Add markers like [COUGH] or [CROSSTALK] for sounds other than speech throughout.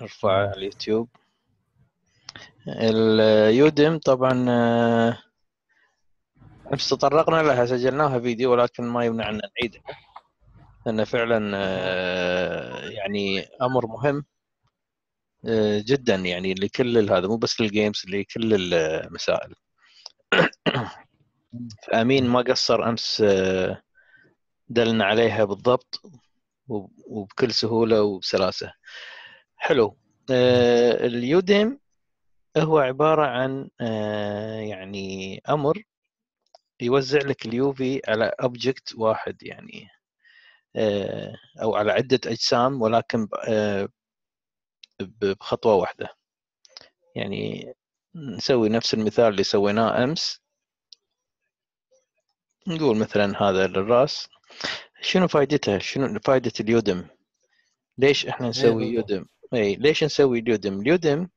نرفعه على اليوتيوب. اليودم طبعا آه، امس تطرقنا لها سجلناها فيديو ولكن ما يمنع أن نعيدها. لأنه فعلا آه، يعني أمر مهم آه، جدا يعني لكل هذا مو بس لل games لكل المسائل. [COUGHS] فامين ما قصر أمس آه، دلنا عليها بالضبط وب- وبكل سهولة وبسلاسة. حلو. آه، اليوديم هو عبارة عن آه، يعني أمر يوزع لك اليوفي على اوبجكت واحد يعني آه، أو على عدة أجسام ولكن بخطوة واحدة. يعني نسوي نفس المثال اللي سويناه أمس. نقول مثلا هذا للرأس. شنو فائدتها؟ شنو فائدة ال UDIM ليش إحنا نسوي بالضبط. UDIM اي ليش نسوي ال UDIM ال UDIM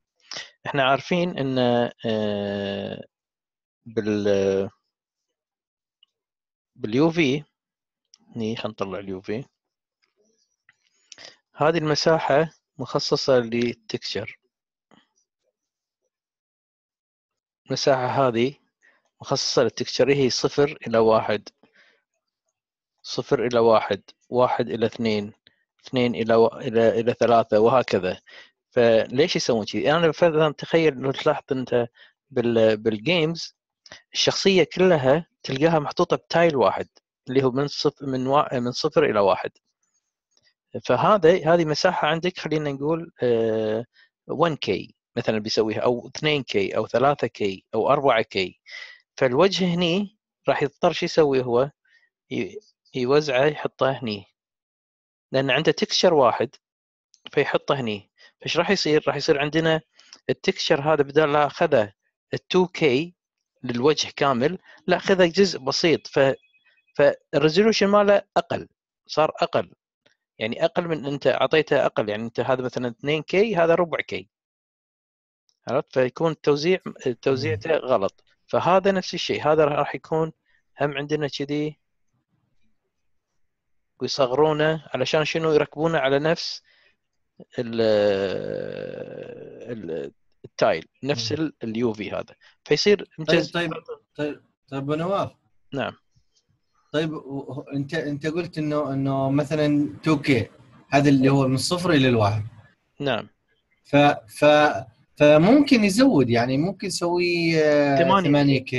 إحنا عارفين إن آه، بال بال UV هني خلينا نطلع ال UV. هذه المساحة مخصصة لل texture المساحة هذه مخصصة لل texture هي صفر إلى واحد. صفر إلى واحد واحد إلى اثنين. اثنين إلى و... إلى إلى ثلاثة وهكذا. فليش يسوون كذي؟ أنا مثلا تخيل لو تلاحظ أنت بال... بال games الشخصية كلها تلقاها محطوطة ب tile واحد اللي هو من صفر من و... من صفر إلى واحد. فهذا هذه مساحة عندك خلينا نقول آه، 1K مثلا بيسويها أو 2K أو 3K أو 4K فالوجه هني راح يضطر شو يسوي هو؟ يوزعه يحطه هني. لأن عنده تكشر واحد فيحطه هني. فإيش راح يصير؟ راح يصير عندنا التكشر هذا بدل لا أخذه ال 2K للوجه كامل لا أخذه جزء بسيط. ف فالريزولوشن ماله أقل صار أقل. يعني أقل من أنت أعطيته أقل. يعني أنت هذا مثلا 2K هذا ربع K عرفت؟ فيكون التوزيع توزيعته غلط. فهذا نفس الشيء. هذا راح يكون هم عندنا كذي ويصغرونه علشان شنو يركبونه على نفس ال ال- ال tile نفس ال UV هذا. فيصير طيب مجز طيب طيب طيب أبو نواف. نعم. طيب و- أنت أنت قلت إنه إنه مثلا 2K هذا اللي هو من الصفر إلى الواحد. نعم. ف ف فممكن يزود يعني ممكن يسوي ثمانية. 8K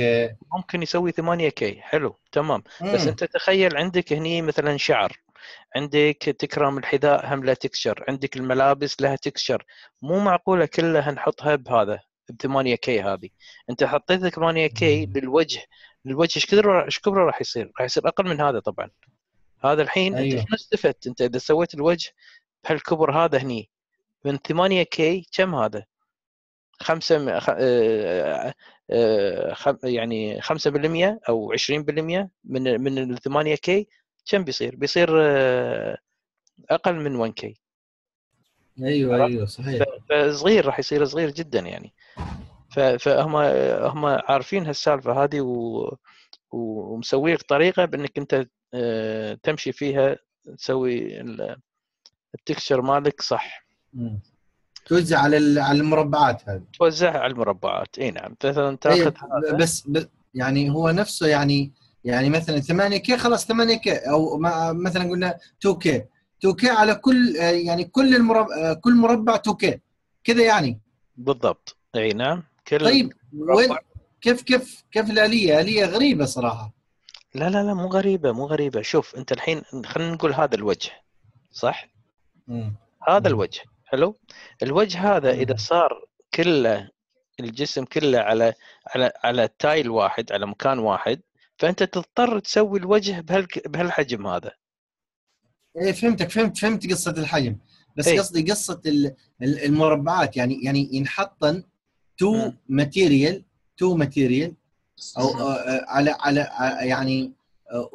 ممكن يسوي 8 كي حلو تمام بس انت تخيل عندك هني مثلا شعر عندك تكرم الحذاء هم له تكشر عندك الملابس لها تكشر مو معقولة كلها نحطها بهذا ب 8 K هذه انت حطيت 8 K للوجه للوجه إيش كثر إيش كبره راح يصير؟ راح يصير أقل من هذا طبعا هذا الحين انت أيوه. شنو استفدت انت إذا سويت الوجه بهالكبر هذا هني من 8 K كم هذا؟ خمسة آه، آه، خم- يعني 5% أو 20% من من ال 8 K كم بيصير؟ بيصير آه، أقل من 1 K أيوه؟ أيوه صحيح فصغير راح يصير صغير جدا يعني فهم هم عارفين هالسالفة هذه و... ومسوي لك طريقة بأنك أنت آه، تمشي فيها تسوي ال- التكشر مالك صح. توزع على على المربعات هذه. توزعها على المربعات. إي نعم. مثلا تاخذ ب- بس ب- يعني هو نفسه يعني يعني مثلا 8K خلاص 8K أو ما- مثلا قلنا 2K 2K على كل يعني كل المربع كل مربع 2K كذا يعني. بالضبط. إي نعم. كل طيب. وين؟ كيف كيف كيف الآلية؟ آلية غريبة صراحة. لا لا لا مو غريبة مو غريبة. شوف أنت الحين خلينا نقول هذا الوجه صح؟ مم. هذا مم. الوجه. حلو الوجه هذا إذا. صار كله الجسم كله على على على تايل واحد على مكان واحد فأنت تضطر تسوي الوجه بهالك بهالحجم هذا إيه فهمتك فهمت فهمت قصة الحجم بس إيه. قصدي قصة ال- ال- المربعات يعني يعني ينحطن to. material to material أو على على يعني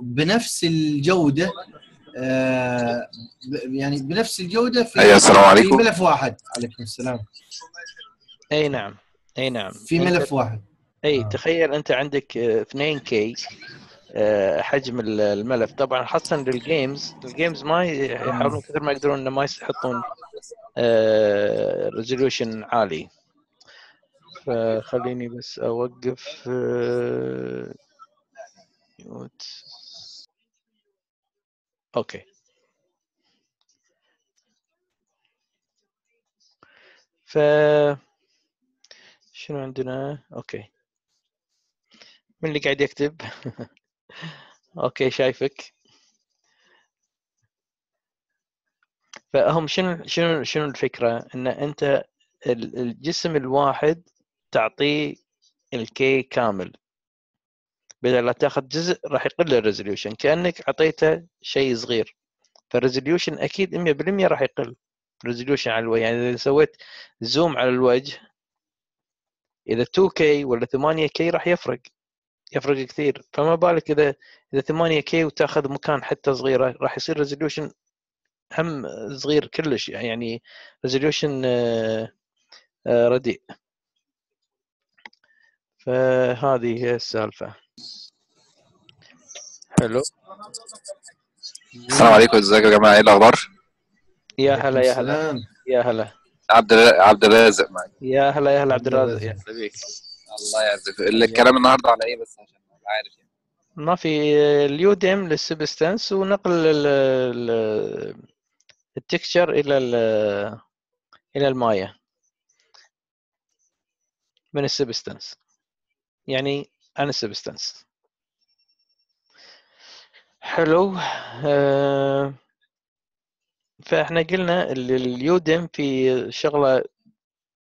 بنفس الجودة آه، يعني بنفس الجودة في أيوة، السلام في عليكم. ملف واحد عليكم السلام أي نعم أي نعم في ملف واحد أي آه. تخيل أنت عندك آه، 2 K حجم ال- الملف طبعا خاصه لل games ال games ما يحاولون كثر ما يقدرون إنه ما يحطون resolution عالي فخليني بس أوقف آه، mute. Okay ف شنو عندنا okay من اللي قاعد يكتب okay شايفك فهم شنو شنو شنو الفكرة ان انت ال- الجسم الواحد تعطيه ال K كامل بدل لا تاخذ جزء راح يقل ال resolution كأنك أعطيته شيء صغير. فال resolution أكيد 100% راح يقل. resolution على الوجه. يعني إذا سويت zoom على الوجه إذا 2K ولا 8K راح يفرق. يفرق كثير. فما بالك إذا إذا 8K وتاخذ مكان حتى صغيرة راح يصير resolution هم صغير كلش. يعني resolution رديء. فهذه هي السالفة. حلو السلام عليكم ازيكم يا جماعة؟ إيه الأخبار؟ يا هلا يا هلا. يا هلا. عبد عبد الرازق معاك. يا هلا يا هلا عبد الرازق. يا. هلا بيك. الله يعزك. الكلام النهارده على إيه بس عشان أبقى عارف يعني؟ ما في ال UDIM لل Substance ونقل ال- ال- ال texture إلى ال- إلى الماية من ال Substance. يعني عن ال Substance حلو آه، فاحنا قلنا ال- ال UDIM في شغلة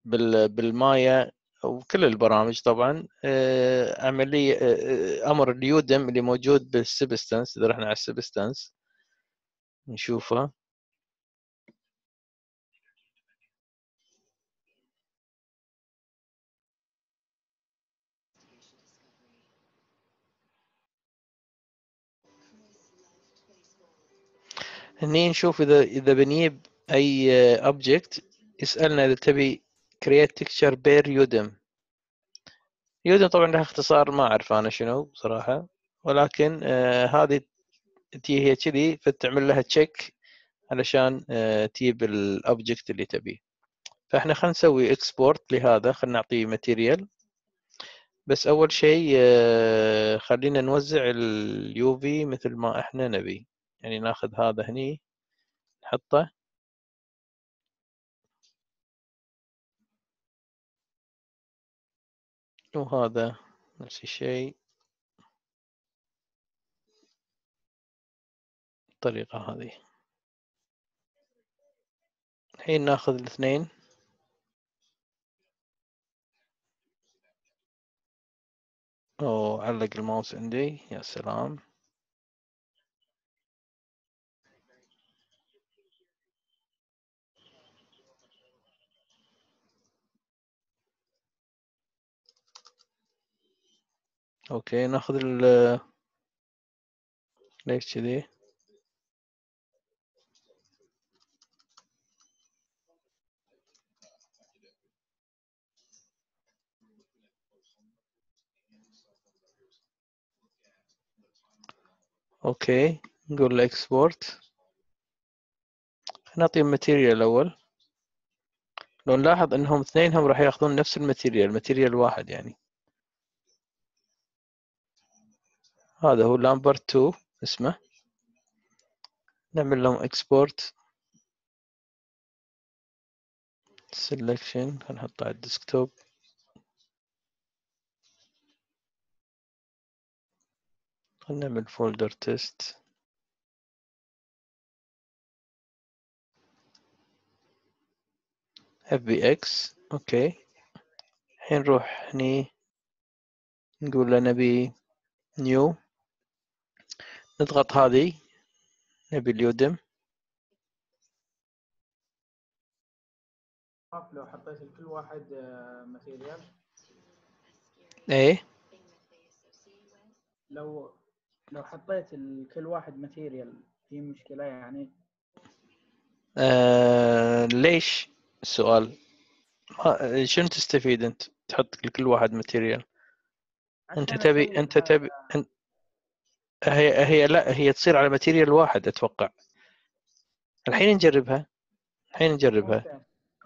بال- بالماية وكل البرامج طبعا آه، عملية آه، آه، أمر ال UDIM اللي موجود بال Substance إذا رحنا على ال Substance نشوفه. هني نشوف إذا إذا بنجيب أي object يسالنا إذا تبي create texture per UDIM UDIM طبعا لها اختصار ما أعرف أنا شنو بصراحة. ولكن آه هذه تي هي كذي فتعمل لها check علشان آه تجيب ال object اللي تبيه. فإحنا خلينا نسوي export لهذا خلينا نعطيه material بس أول شيء آه خلينا نوزع ال UV مثل ما إحنا نبي. يعني ناخذ هذا هني نحطه. وهذا نفس الشيء. الطريقة هذه. الحين ناخذ الاثنين. أوه علق الماوس عندي يا سلام. أوكي ناخذ ال ليش كذي okay نقول export نعطي ال material الأول. لو نلاحظ إنهم اثنينهم راح ياخذون نفس ال material material واحد يعني. هذا هو Lambert 2 اسمه. نعمل لهم export selection نحطه على ال desktop. نعمل folder test FBX okay الحين نروح هني نقول له نبي new نضغط هذه نبي ال UDIM لو حطيت لكل واحد material إيه. لو لو حطيت لكل واحد material في مشكلة يعني؟ آه ليش؟ السؤال شنو تستفيد أنت تحط لكل واحد material أنت تبي أنت تبي انت هي هي لا هي تصير على material واحد أتوقع. الحين نجربها. الحين نجربها.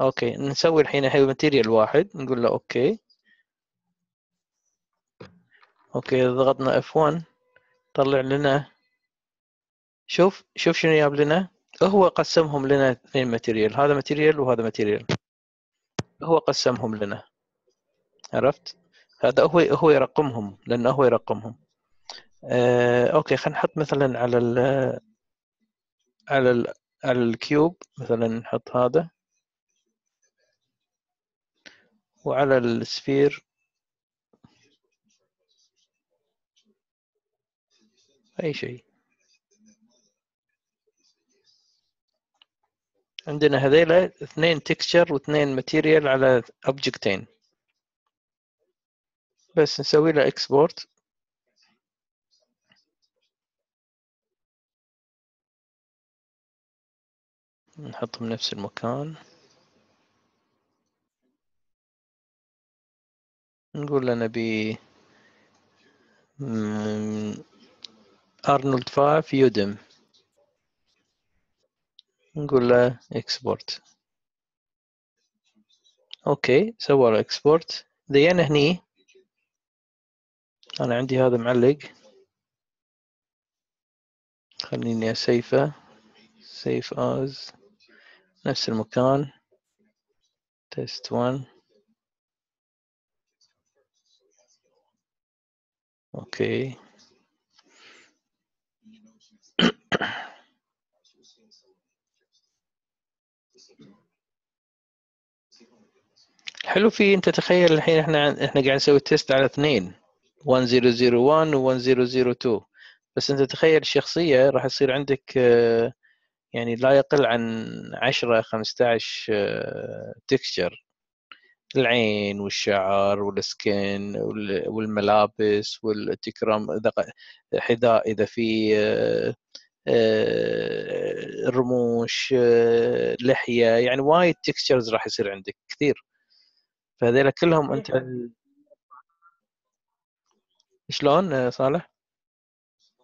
Okay. Okay نسوي الحين الحين material واحد نقول له okay. Okay ضغطنا F1 طلع لنا. شوف شوف شنو جاب لنا. هو قسمهم لنا اثنين material هذا material وهذا material هو قسمهم لنا. عرفت؟ هذا هو هو يرقمهم لأنه هو يرقمهم. آه، okay خلينا نحط مثلا على ال على ال على ال cube مثلا نحط هذا. وعلى ال sphere. أي شيء. عندنا هذيلا اثنين texture واثنين material على اوبجكتين بس نسوي له export نحطهم نفس المكان. نقول له نبي ارنولد 5 UDIM نقول له export okay سوى له export ذينا هني. أنا عندي هذا معلق. خليني أسيفه. Save as نفس المكان. test 1 okay حلو في انت تخيل الحين إحنا إحنا قاعد نسوي test على اثنين. 1001 و 1002 بس انت تخيل الشخصيه راح يصير عندك آه، يعني لا يقل عن 10 15 texture العين والشعر وال skin وال- والملابس والتكرام إذا حذاء إذا في آه، آه، رموش آه، لحية يعني وايد textures راح يصير عندك كثير. فهذيلا كلهم أنت شلون صالح؟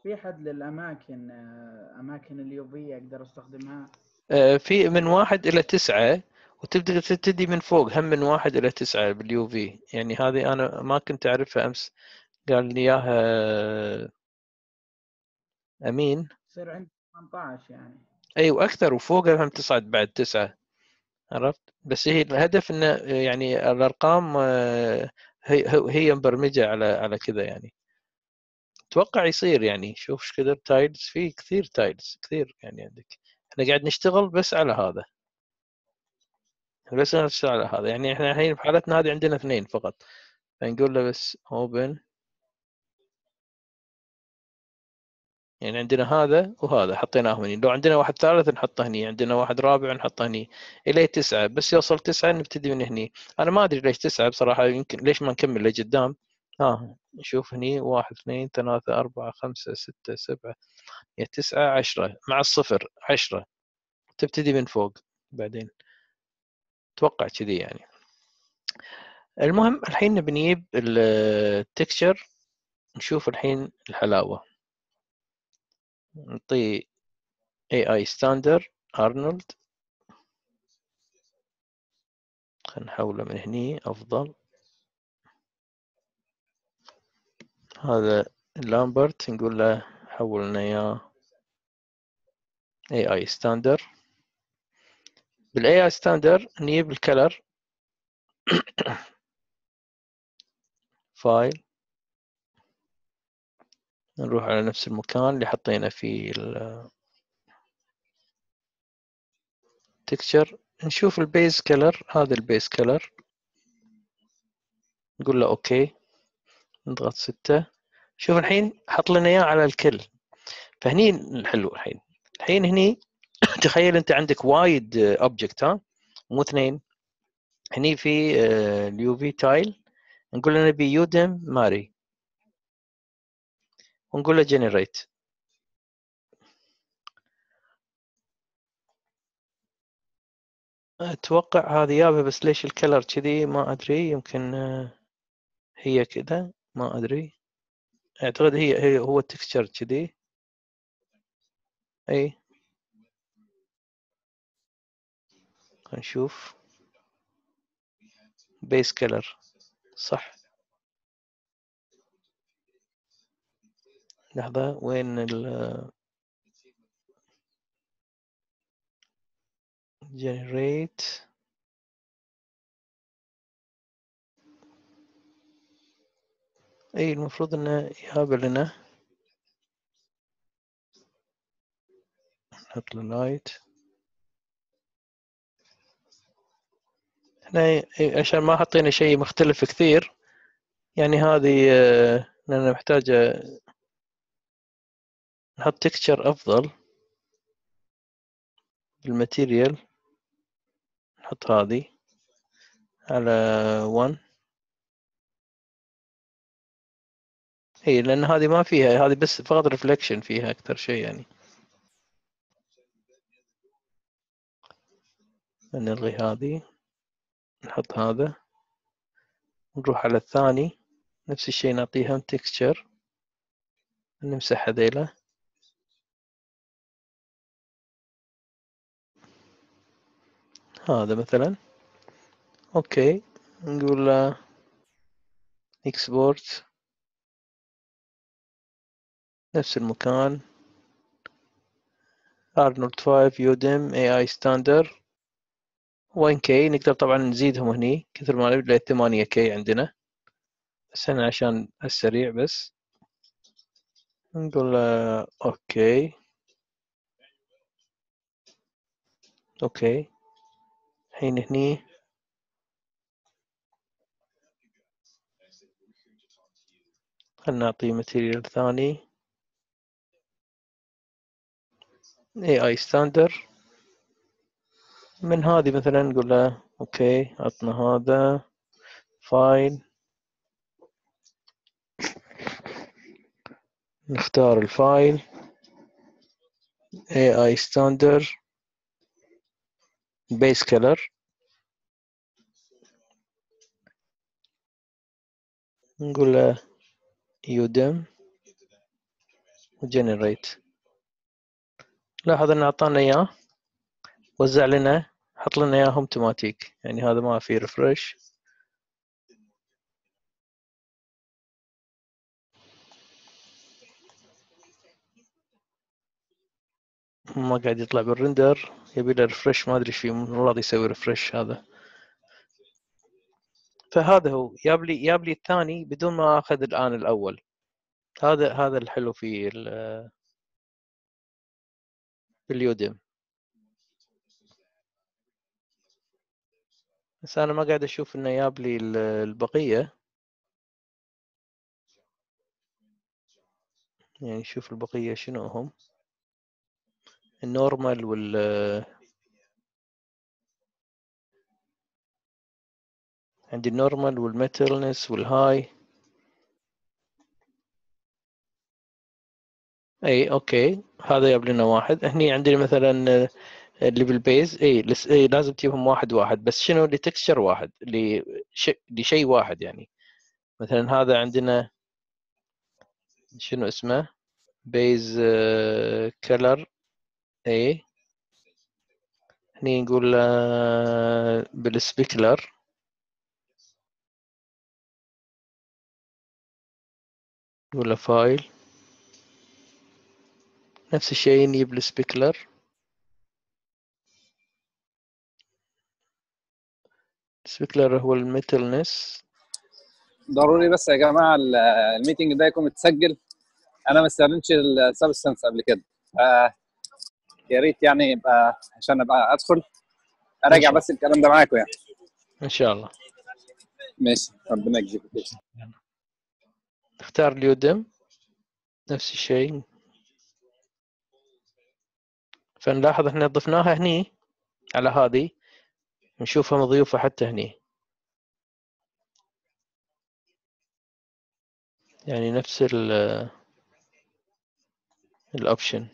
في حد للأماكن آه، أماكن اليوفي أقدر أستخدمها؟ آه، في من واحد إلى تسعة وتبدأ تبتدي من فوق هم من واحد إلى تسعة باليو في يعني هذه أنا ما كنت أعرفها أمس. قال لي إياها أمين. يصير عندي 18 يعني. أي وأكثر وفوقها هم تصعد بعد تسعة. عرفت؟ بس هي الهدف إنه يعني الأرقام آه، هي هي مبرمجة على على كذا يعني. أتوقع يصير يعني. شوف إيش كثر tiles في كثير تايلز كثير يعني عندك. إحنا قاعد نشتغل بس على هذا. بس نشتغل على هذا. يعني إحنا الحين بحالتنا هذه عندنا اثنين فقط. فنقول له بس open يعني عندنا هذا وهذا حطيناهم هني. لو عندنا واحد ثالث نحطه هني عندنا واحد رابع نحطه هني. إلى تسعة. بس يوصل تسعة نبتدي من هني. أنا ما أدري ليش تسعة بصراحة. يمكن ليش ما نكمل لقدام ها. نشوف هني واحد اثنين ثلاثة أربعة خمسة ستة سبعة تسعة عشرة مع الصفر عشرة. تبتدي من فوق بعدين. أتوقع كذي يعني. المهم الحين نبي نجيب التكشر نشوف الحين الحلاوة. نعطيه aiStandard Arnold خلينا نحوله من هني أفضل. هذا Lambert نقول له حول لنا اياه aiStandard بال aiStandard نجيب ال color file [COUGHS] نروح على نفس المكان اللي حطينا فيه ال texture نشوف ال base color هذا ال base color نقول له okay نضغط ستة. شوف الحين حط لنا إياه على الكل. فهني الحلو الحين. الحين هني [COUGHS] تخيل أنت عندك وايد object ها؟ مو اثنين. هني في ال UV tile نقول له نبي UDIM Mari. ونقول له generate أتوقع هذه يابها بس ليش ال color كذي؟ ما أدري. يمكن آه، هي كذا. ما أدري. أعتقد هي هي هو ال texture كذي. إي. نشوف بيس كلر صح. لحظة وين ال generate اي المفروض انه يهاب لنا نحط له light إحنا إي- عشان ما حطينا شيء مختلف كثير يعني هذه آه، لأن محتاجة نحط texture أفضل بال material نحط هذه على 1 اي لأن هذه ما فيها هذه بس فقط reflection فيها أكثر شيء يعني. نلغي هذه نحط هذا نروح على الثاني نفس الشيء نعطيها texture نمسح هذيله هذا مثلا. okay نقول export نفس المكان. ارنولد 5 UDIM aiStandard 1K نقدر طبعا نزيدهم هني كثر ما نبي 8K عندنا. بس أنا عشان السريع بس. نقول okay okay الحين هني. خلنا نعطيه material ثاني. اي AI standard من هذه مثلا نقول له okay عطنا هذا file نختار ال file AI standard. Base color. نقول له يودم generate. لاحظ انه أعطانا إياه. وزع لنا حط لنا اياهم اوتوماتيك يعني هذا ما في ريفرش ما قاعد يطلع بال render. يبي له refresh ما أدري إيش فيه من راضي يسوي refresh هذا. فهذا هو. جاب لي جاب لي الثاني بدون ما أخذ الآن الأول. هذا هذا الحلو في ال UDIM بس أنا ما قاعد أشوف إنه جاب لي ال- البقية. يعني شوف البقية شنو هم. ال normal وال عندي ال normal وال metalness وال height. إي okay. هذا جاب لنا واحد. هني عندنا مثلا اللي بال base إي لس... إي لازم تجيبهم واحد واحد. بس شنو؟ اللي texture واحد. لشيء واحد يعني. مثلا هذا عندنا شنو اسمه؟ base color إي. هني نقول له بال specular. نقول له file نفس الشيء نجيب ال specular. ال specular هو ال metalness. ضروري بس يا جماعة ال- meeting ده يكون متسجل. أنا ما استخدمتش ال Substance قبل كده. ف- يا ريت يعني يبقى عشان أبقى أدخل أراجع. بس الكلام ده معاكم يعني. إن شاء الله. ماشي. ربنا يجزيك خير. نختار ال UDIM نفس الشيء. فنلاحظ إحنا ضفناها هني على هذه نشوفها مضيوفة حتى هني. يعني نفس ال option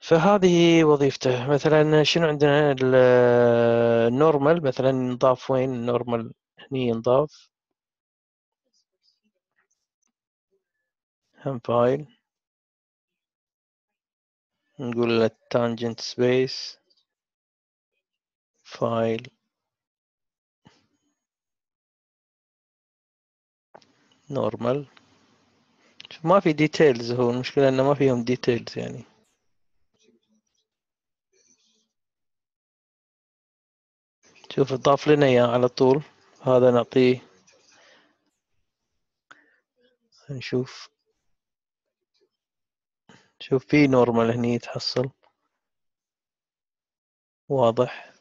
فهذه وظيفته. مثلا شنو عندنا؟ ال- normal مثلا نضاف وين؟ ال normal هني ينضاف هم file نقول له tangent space file. Normal. ما في details هو المشكلة إنه ما فيهم details يعني. شوف ضاف لنا إياه على طول. هذا نعطيه. نشوف. شوف في normal هني تحصل واضح.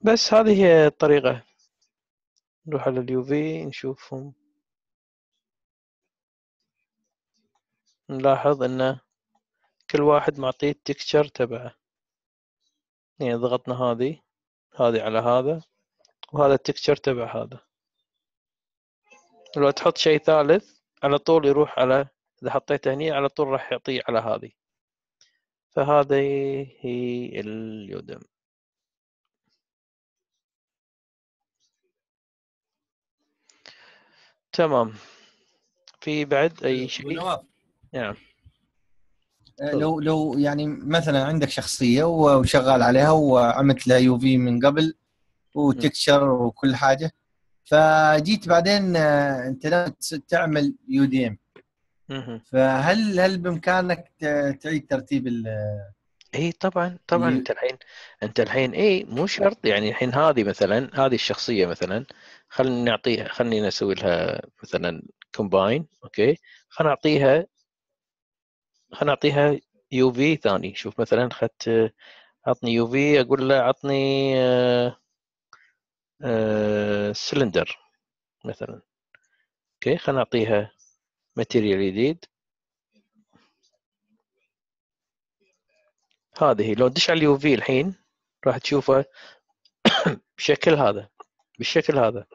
بس هذه هي الطريقة. نروح على ال UV نشوفهم. نلاحظ إن كل واحد معطيه ال texture تبعه. يعني ضغطنا هذه هذه على هذا وهذا التكتشر تبع هذا. لو تحط شيء ثالث على طول يروح على إذا حطيته هني على طول راح يعطيه على هذه فهذه هي اليودم تمام. في بعد أي شيء؟ ونواف. نعم. آه، لو لو يعني مثلا عندك شخصية وشغال عليها وعملت لها يو في من قبل و texture وكل حاجة فجيت بعدين آه، أنت تعمل UDIM. فهل هل بامكانك تعيد ترتيب ال- اي طبعا طبعا. أنت الحين أنت الحين اي مو شرط. يعني الحين هذه مثلا هذه الشخصية مثلا خلينا نعطيها خلينا نسوي لها مثلا combine okay. خلينا نعطيها خلينا نعطيها UV ثاني. شوف مثلا أخذت عطني UV أقول له عطني آه، آه، سلندر مثلا. okay خلينا نعطيها material جديد هذه لو تدش على ال UV الحين راح تشوفه [COUGHS] بالشكل هذا بالشكل هذا.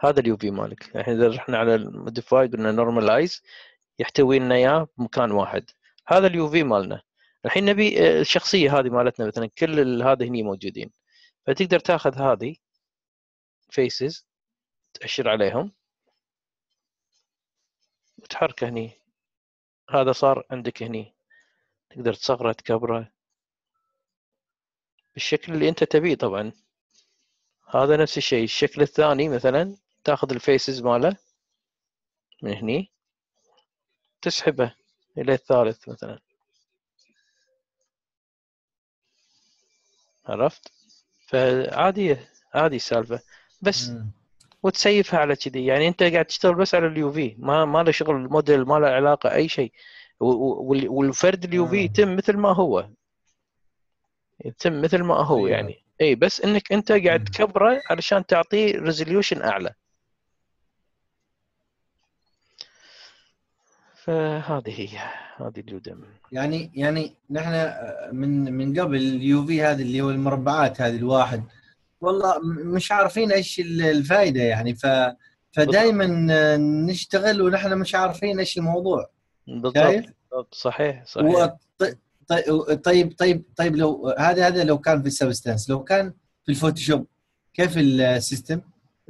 هذا ال UV مالك. الحين إذا رحنا على ال modify قلنا normalize يحط لنا إياه بمكان واحد. هذا ال UV مالنا. الحين نبي آه، الشخصية هذه مالتنا مثلا كل هذه هني موجودين. فتقدر تاخذ هذه faces تأشر عليهم. وتحركه هني. هذا صار عندك هني. تقدر تصغره تكبره. بالشكل اللي أنت تبيه طبعا. هذا نفس الشيء. الشكل الثاني مثلا تأخذ ال faces ماله من هني. تسحبه إلى الثالث مثلا. عرفت؟ فعادية عادي السالفة بس. وتسيفها على كذي يعني أنت قاعد تشتغل بس على ال UV ما ما له شغل الموديل ما له علاقة أي شيء والفرد ال UV. يتم مثل ما هو يتم مثل ما هو أيوة. يعني إي بس إنك أنت قاعد. تكبره علشان تعطيه resolution أعلى فهذه هي هذه ال UDIM يعني يعني نحن من من قبل ال UV هذه اللي هو المربعات هذه الواحد والله مش عارفين إيش ال- الفائده يعني. ف فدائما نشتغل ونحن مش عارفين إيش الموضوع. بالضبط. صحيح صحيح. و- ط- ط- طيب طيب طيب لو هذا هذا لو كان في ال Substance لو كان في ال Photoshop كيف ال system؟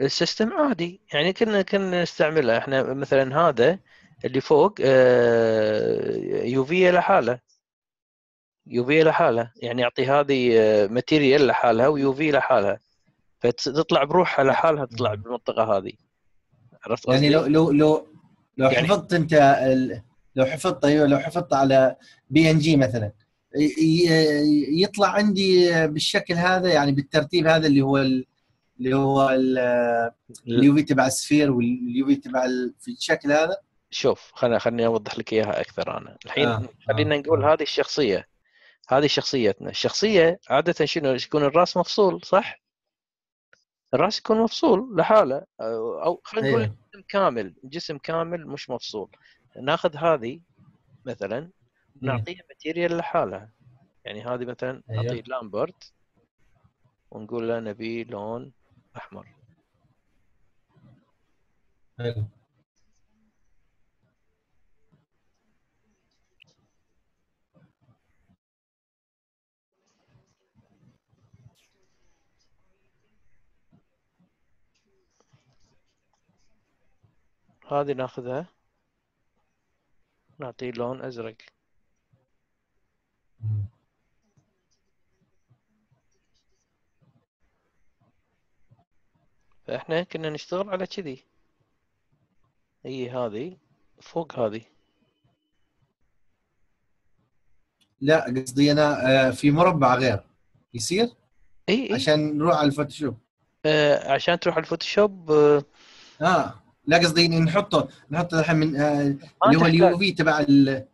ال system عادي. يعني كنا كنا نستعمله. إحنا مثلا هذا اللي فوق يوفي لحاله يوفي لحاله يعني يعطي هذه material لحالها ويوفي لحالها فتطلع بروحها لحالها تطلع بالمنطقة هذه. عرفت يعني؟ لو لو لو لو يعني- حفظت انت ال- لو حفظت أيوه لو حفظت على PNG مثلا يطلع عندي بالشكل هذا يعني بالترتيب هذا اللي هو ال- اللي هو ال- ال UV تبع ال sphere وال UV تبع ال- في الشكل هذا. شوف خليني خليني أوضح لك إياها أكثر أنا. الحين آه، خلينا آه، نقول. هذه الشخصية. هذه شخصيتنا. الشخصية عادة شنو؟ يكون الرأس مفصول صح؟ الرأس يكون مفصول لحاله أو خلينا نقول أيوة. جسم كامل جسم كامل مش مفصول ناخذ هذه مثلا نعطيها material لحالها يعني هذه مثلا أيوة. نعطيه لامبرت ونقول له نبي لون أحمر حلو. هذه ناخذها. نعطيه لون أزرق. ف إحنا كنا نشتغل على كذي. هي هذه فوق هذه. لا قصدي أنا آه، في مربع غير. يصير؟ إي إي. عشان نروح على ال Photoshop. آه عشان تروح على ال Photoshop آه آه. لا قصدي نحطه نحطه الحين من آه، اللي هو تحتاج. ال UV تبع ال-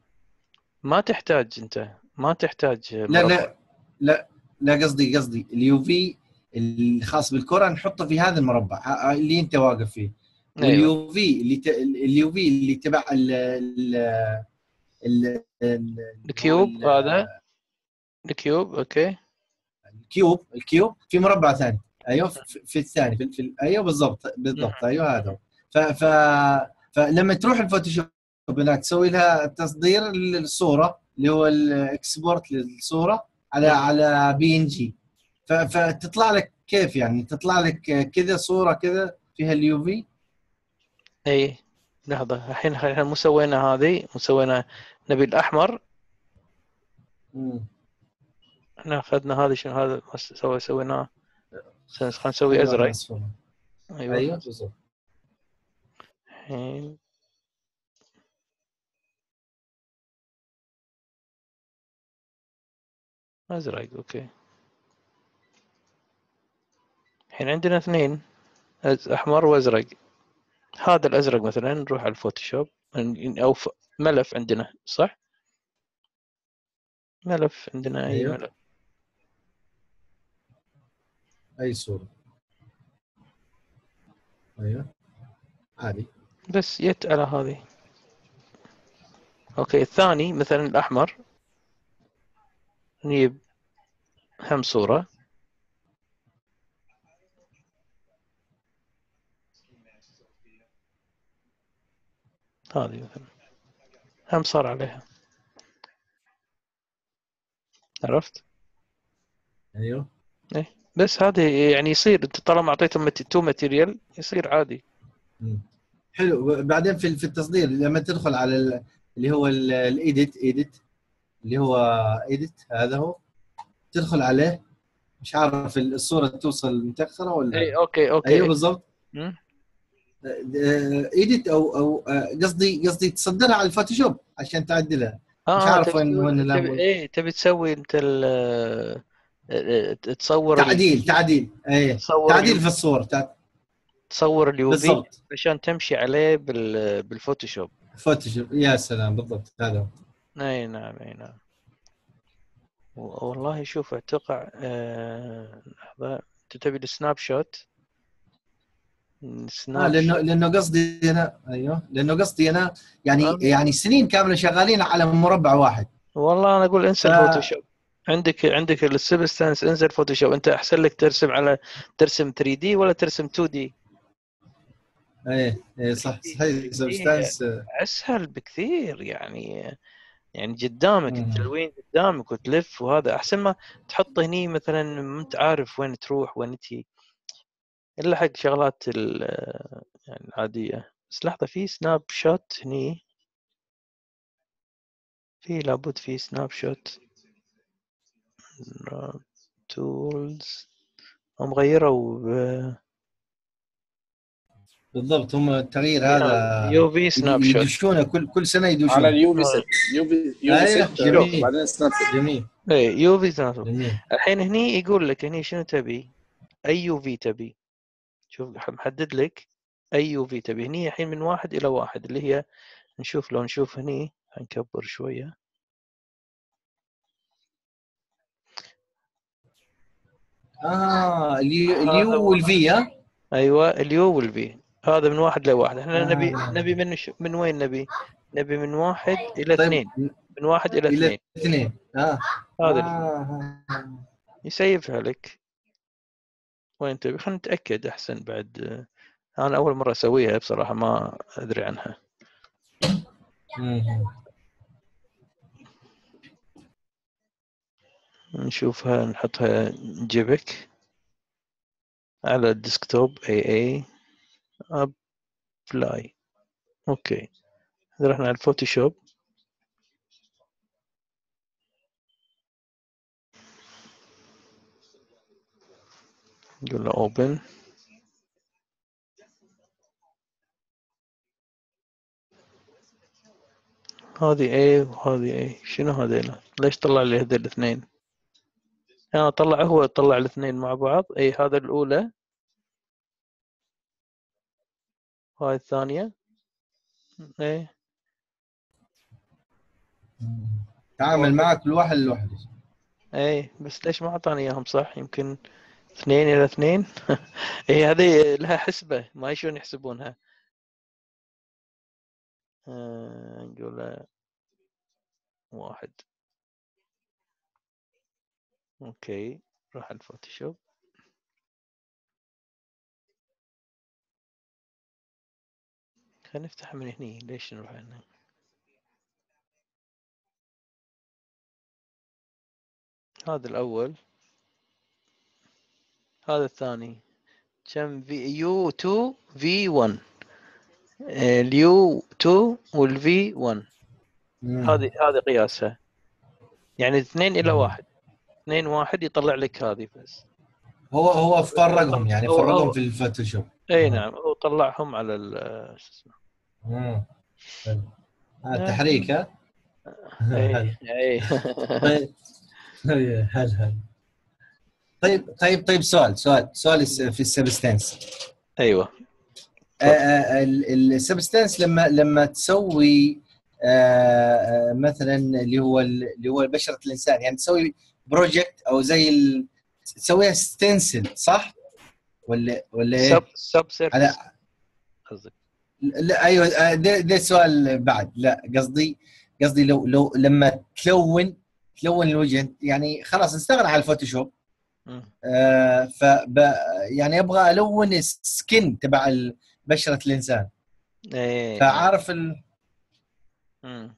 ما تحتاج أنت ما تحتاج لا. لا لا لا قصدي قصدي ال UV الخاص بالكرة نحطه في هذا المربع ه- اللي أنت واقف فيه أيوة. وال UV اللي ت... ال UV اللي تبع ال ال ال ال- الكيوب ال- هذا الكيوب أوكي الكيوب الكيوب في مربع ثاني أيوه في, الثاني في, في أيوه بالضبط بالضبط أيوه هذا. ف, ف فلما تروح ال Photoshop هناك تسوي لها تصدير للصورة اللي هو ال export للصورة على مم. على PNG فتطلع لك كيف يعني؟ تطلع لك كذا صورة كذا فيها ال UV إي لحظة. الحين إحنا مو سوينا هذه مو سوينا نبي الأحمر. إحنا أخذنا هذا شنو هذا؟ سويناه. خلينا نسوي أزرق. أيوه. أيوه بالضبط الحين ازرق okay الحين عندنا اثنين أحمر وأزرق. هذا الأزرق مثلا نروح على ال Photoshop. ف- ملف عندنا صح؟ ملف عندنا أي أيوه. ملف؟ أي صورة؟ أيوه. عادي بس يت على هذه. أوكي الثاني مثلا الأحمر. نجيب هم صورة. هذه مثلا. هم صار عليها. عرفت؟ أيوه. بس هذه يعني يصير انت طالما أعطيتهم two material يصير عادي. مم. حلو. بعدين في في التصدير لما تدخل على ال- اللي هو ال edit edit اللي هو edit هذا هو. تدخل عليه. مش عارف الصورة توصل متأخرة ولا؟ اي okay okay. أيوه بالضبط. edit أو أو آه، قصدي قصدي تصدرها على ال Photoshop عشان تعدلها. مش عارف وين- وين إيه تبي تسوي أنت ال تصور ال- تعديل تعديل. اي تصور تعديل في الصور تع- تصور ال UV بالضبط. عشان تمشي عليه بال بال Photoshop. Photoshop. يا سلام بالضبط. هذا هو. أي نعم أي نعم. والله شوف أتوقع آه، لحظة أنت تبي ال snapshot؟ آه snap لأنه shot. لأنه قصدي أنا أيوه. لأنه قصدي أنا يعني آه. يعني سنين كاملة شغالين على مربع واحد. والله أنا أقول انسى ف- ال Photoshop عندك عندك ال Substance انزل Photoshop. أنت أحسن لك ترسم على ترسم 3D ولا ترسم 2D إيه إيه صح صحيح Substance أسهل بكثير يعني يعني قدامك. التلوين قدامك وتلف وهذا. أحسن ما تحط هني مثلا ما أنت عارف وين تروح وين تجي. إلا حق شغلات ال- يعني العادية. بس لحظة في snapshot هني؟ في لابد في snapshot tools هم غيروا ب- بالضبط هم التغيير هذا UV snapshot يدشونه كل كل سنة على يدشونه ال UV 6 يو في يو في 6 جميل. وبعدين snapshot جميل. اي UV snapshot الحين هني يقول لك هني شنو تبي؟ أي UV تبي؟ شوف محدد لك أي UV تبي. هني الحين من واحد إلى واحد اللي هي نشوف لو نشوف هني نكبر شوية. آه ال U. وال V ها؟ أيوه ال U وال V. هذا من واحد لواحد. إحنا آه. نبي نبي من ش... من وين نبي؟ نبي من واحد إلى طيب. اثنين. من واحد إلى إلى اثنين. اثنين. آه. هذا آه. يسيفها لك. وين تبي؟ خلينا نتأكد أحسن بعد. أنا أول مرة أسويها بصراحة ما أدري عنها. نشوفها نحطها جيبك على ال desktop اي اي apply okay رحنا على ال Photoshop نقول له open هذه A وهذه A. شنو هذيلا ليش طلع لي هذيل الاثنين؟ أنا طلع هو طلع الاثنين مع بعض. إي هذا الأولى. هاي الثانية. اي تعامل معك كل واحد لوحده. اي بس ليش ما أعطاني إياهم؟ صح يمكن اثنين إلى اثنين. [LAUGHS] اي هذه لها حسبة. ما شلون يحسبونها؟ آه، نقول واحد. okay راح ال Photoshop. خلينا نفتح من هني ليش نروح هنا هذا الأول. هذا الثاني. كم في U 2 V 1 ال U 2 وال V 1 مم. هذه هذه قياسها. يعني اثنين إلى واحد. اثنين واحد يطلع لك هذه بس. هو هو فرقهم يعني فرقهم في ال Photoshop. اي آه. نعم هو طلعهم على شو اسمه. آه، تحريك ها [LAUGHS] اي. اي [LAUGHS] طيب هل هل هل. طيب طيب طيب سؤال سؤال سؤال في ال Substance أيوه ال Substance لما لما تسوي آه، آه، مثلا اللي هو اللي هو بشرة الإنسان يعني تسوي project أو زي تسويها stencil صح؟ ولا ولا إيه؟ sub sub surface على قصدك لا أيوه آه، ده, ده سؤال بعد لا قصدي قصدي لو لو لما تلون تلون الوجه يعني خلاص نستغنى عن ال Photoshop. آه ف يعني أبغى ألون ال skin تبع بشرة الإنسان اي فعارف ال... مم.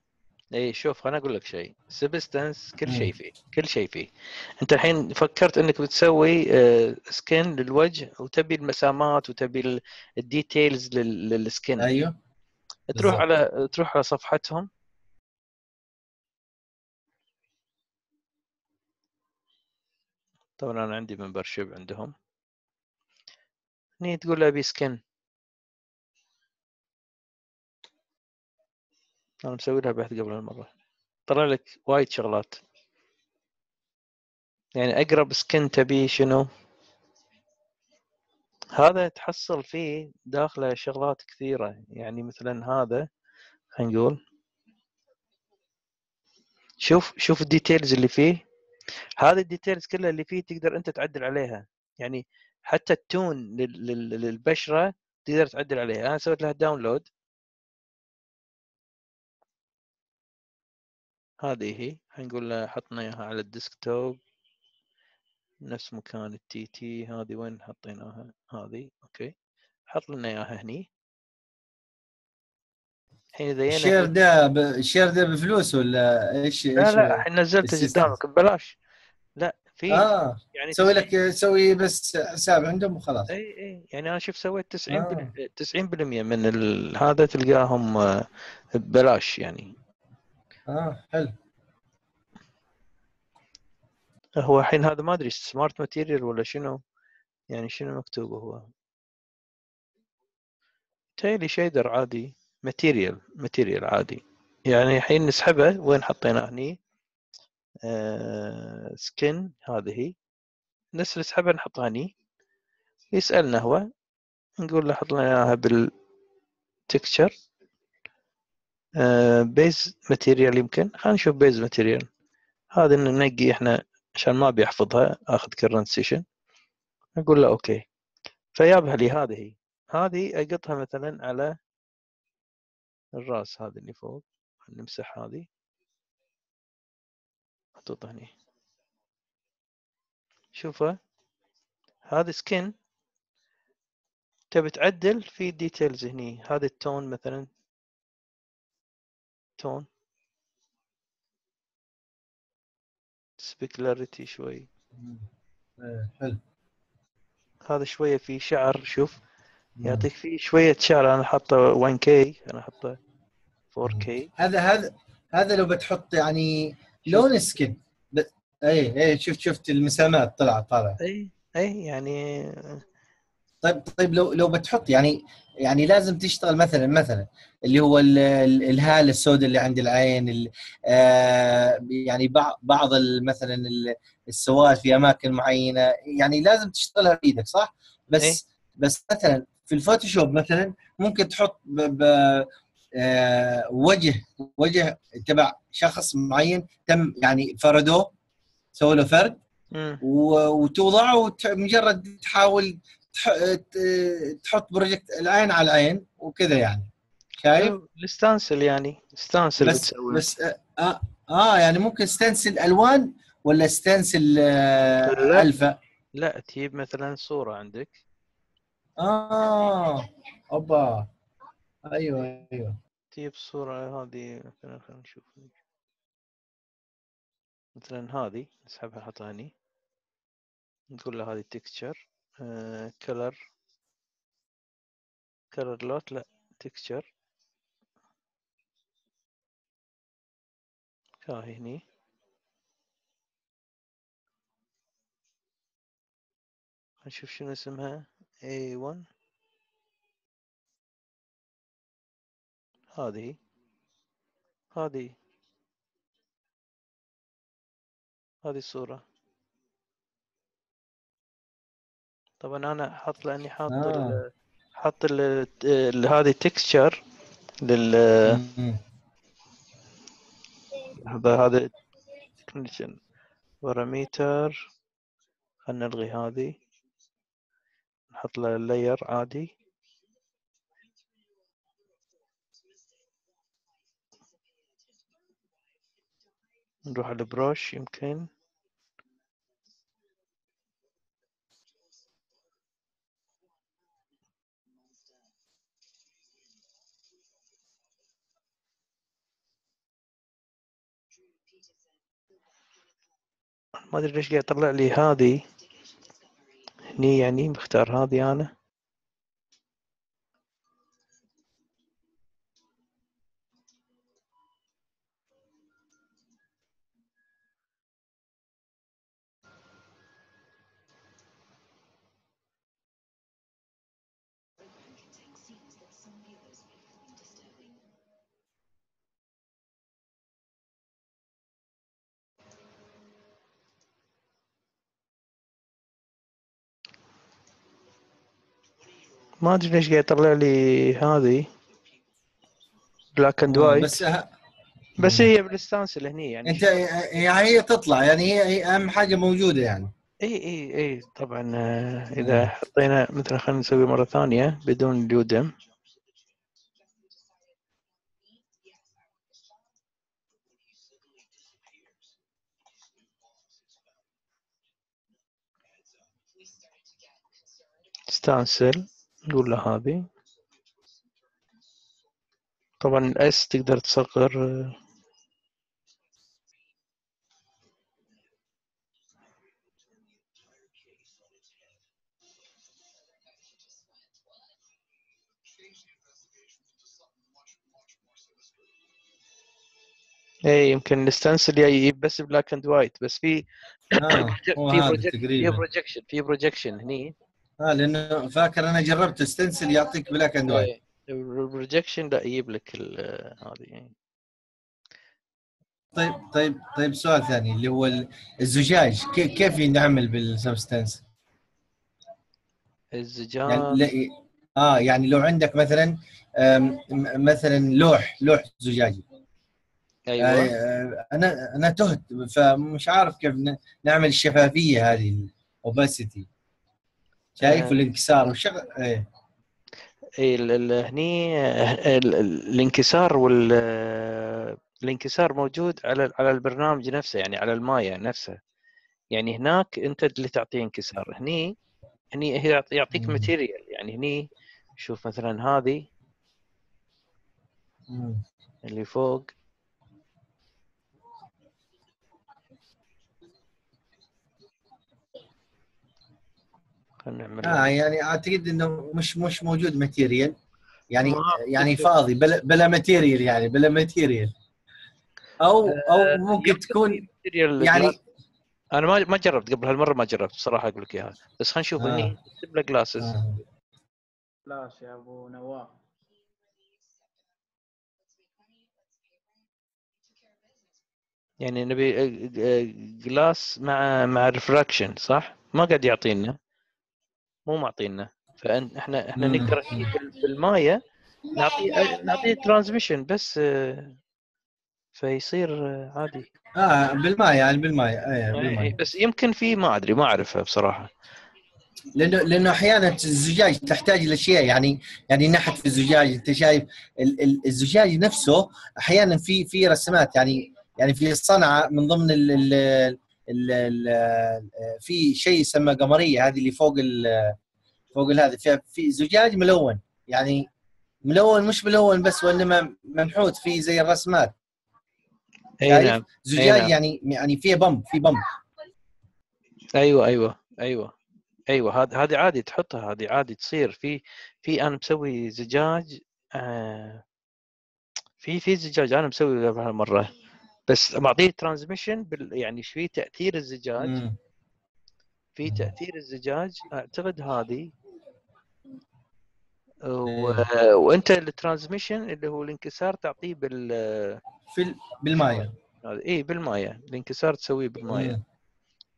اي شوف أنا أقول لك شيء. Substance كل. شيء فيه كل شيء فيه. أنت الحين فكرت إنك بتسوي آه، skin للوجه وتبي المسامات وتبي ال- ال details لل- لل skin أيوه. تروح. على تروح على صفحتهم. طبعا أنا عندي ممبرشيب عندهم. هني تقول أبي سكن أنا مسوي لها بحث قبل المره طلع لك وايد شغلات. يعني أقرب سكن تبي شنو؟ هذا تحصل فيه داخله شغلات كثيرة. يعني مثلا هذا خلينا نقول. شوف شوف ال details اللي فيه. هذه ال details كلها اللي فيه تقدر أنت تعدل عليها. يعني حتى ال tone لل- لل- للبشرة تقدر تعدل عليها. أنا سويت لها download هذه هي حنقول له حطنا اياها على ال desktop نفس مكان التي تي هذه وين حطيناها؟ هذه okay. حط لنا إياها هني. الحين إذا الشير جينا ده ب... الشير ده بفلوس ولا إيش لا إيش لا الحين نزلته؟ قدامك ببلاش. لا في آه يعني سوي 90 لك سوي بس حساب عندهم وخلاص. إي إي يعني أنا شوف سويت 90 آه. بال- 90% من ال... هذا تلقاهم آه، ببلاش يعني. آه حلو. هو الحين هذا ما أدري سمارت ماتيريال ولا شنو؟ يعني شنو مكتوب هو؟ تيلي shader عادي material material عادي. يعني الحين نسحبه وين حطيناه؟ هني. آه skin هذه. نفس نسحبها نحطها هني. يسألنا هو. نقول له حط لنا اياها بال texture آه base material يمكن. خلينا نشوف base material هذا ننقي إحنا عشان ما بيحفظها آخذ current session أقول له okay. فيابها لي هذه هذه أقطها مثلا على الرأس هذه اللي فوق. نمسح هذه. محطوطة هني. شوفه. هذا skin تبي تعدل في details هني. هذا ال tone مثلا tone specularity شوي. إيه، حلو. هذا شوية في شعر شوف. يعطيك فيه شوية شعر أنا حاطه 1K أنا حاطه 4K هذا هذا هذا لو بتحط يعني لون skin. اي اي شفت شفت المسامات طلعت طالع أي أي يعني طيب طيب لو لو بتحط يعني يعني لازم تشتغل مثلا مثلا اللي هو ال- ال- الهالة السوداء اللي عند العين ال- آه، يعني بعض مثلا ال- السواد في أماكن معينة يعني لازم تشتغلها بإيدك صح؟ بس إيه. بس مثلا في ال Photoshop مثلا ممكن تحط ب ب آه، وجه وجه تبع شخص معين تم يعني فردوه سووا له فرد وتوضعه وت- مجرد تحاول تحط project العين على العين وكذا يعني. شايف؟ ال stencil يعني stencil بس بتسوي. بس آه, آه يعني ممكن stencil ألوان ولا stencil آه. ألفا؟ لا تجيب مثلا صورة عندك. آه أوبا. أيوه أيوه. تجيب صورة هذه مثلا خلينا نشوف. مثلا هذه نسحبها نحطها هني. نقول له هذه texture color color LUT لا texture هاي هني. نشوف شنو اسمها. A1 هذه. هذه. هذه الصورة. طبعا أنا حاط لأني حاط آه. حاط هذه texture لل. هذا هذا definition parameter خلنا نلغي هذه نحط له layer عادي نروح على البروش يمكن ما أدري ليش قاعد يطلع لي هذه. هني يعني بختار هذه أنا. ما أدري ليش قاعد يطلع لي هذه. black and white بس أه... بس هي بال stencil هني يعني. أنت يعني هي تطلع يعني هي, هي أهم حاجة موجودة يعني. إي إي إي طبعا آه،. إذا حطينا مثلا خلينا نسوي مرة ثانية بدون ال UDIM stencil نقول له هذه. طبعا ال S تقدر تصغر؟ آه، اي يمكن ال stencil يجيب بس black and white بس في [COUGHS] هو في projection في projection هني. آه لأنه فاكر أنا جربت stencil يعطيك black and white ال projection لا يجيب لك هذه. يعني طيب طيب طيب سؤال ثاني اللي هو ال- الزجاج كي- كيف نعمل بال Substance؟ الزجاج. يعني آه يعني لو عندك مثلا مثلا لوح لوح زجاجي. أيوه. آه، أنا أنا تهت فمش عارف كيف نعمل الشفافية هذه ال opacity شايف آه. الانكسار والشغل إيه اي ال- ال- هني ال- ال- الانكسار وال الانكسار موجود على على البرنامج نفسه يعني على المايا نفسه يعني هناك أنت اللي تعطيه انكسار هني هني هي يعط- يعطيك. material يعني هني شوف مثلا هذه. اللي فوق خلينا نعمل آه يعني أعتقد إنه مش مش موجود material يعني ما يعني فاضي بلا بلا material يعني بلا material أو أو ممكن تكون يعني glass. أنا ما ما جربت قبل هالمرة ما جربت بصراحه أقول لك إياها بس خلينا نشوف آه. هني أكتب له glasses آه. glass يا أبو نواف يعني نبي glass مع مع refraction صح؟ ما قاعد يعطينا مو معطينا. فاحنا إحنا مم. نقدر بالمايا نعطيه نعطيه transmission بس آه، فيصير آه، عادي. آه بالمايا يعني بالمايا إيه، بالمايا بس يمكن في ما أدري ما أعرفها بصراحة. لأنه لأنه أحيانا الزجاج تحتاج لأشياء يعني يعني نحت في الزجاج. أنت شايف ال- ال- الزجاج نفسه أحيانا في في رسمات يعني يعني في الصنعة من ضمن ال ال في شيء يسمى قمرية هذه اللي فوق ال فوق هذا في, في زجاج ملون يعني ملون مش ملون بس وإنما منحوت فيه زي الرسمات أي؟ نعم زجاج نعم. يعني يعني فيه بمب في بمب أيوه أيوه أيوه أيوه هذه هذه عادي تحطها هذه عادي تصير في في أنا مسوي زجاج آه في في زجاج أنا مسوي مره بس معطيه transmission بال يعني في تأثير الزجاج. في تأثير الزجاج. أعتقد هذه. و... إيه. وأنت ال transmission اللي هو الانكسار تعطيه بال في ال- بالمايا اي بالمايا الانكسار تسويه بالمايا.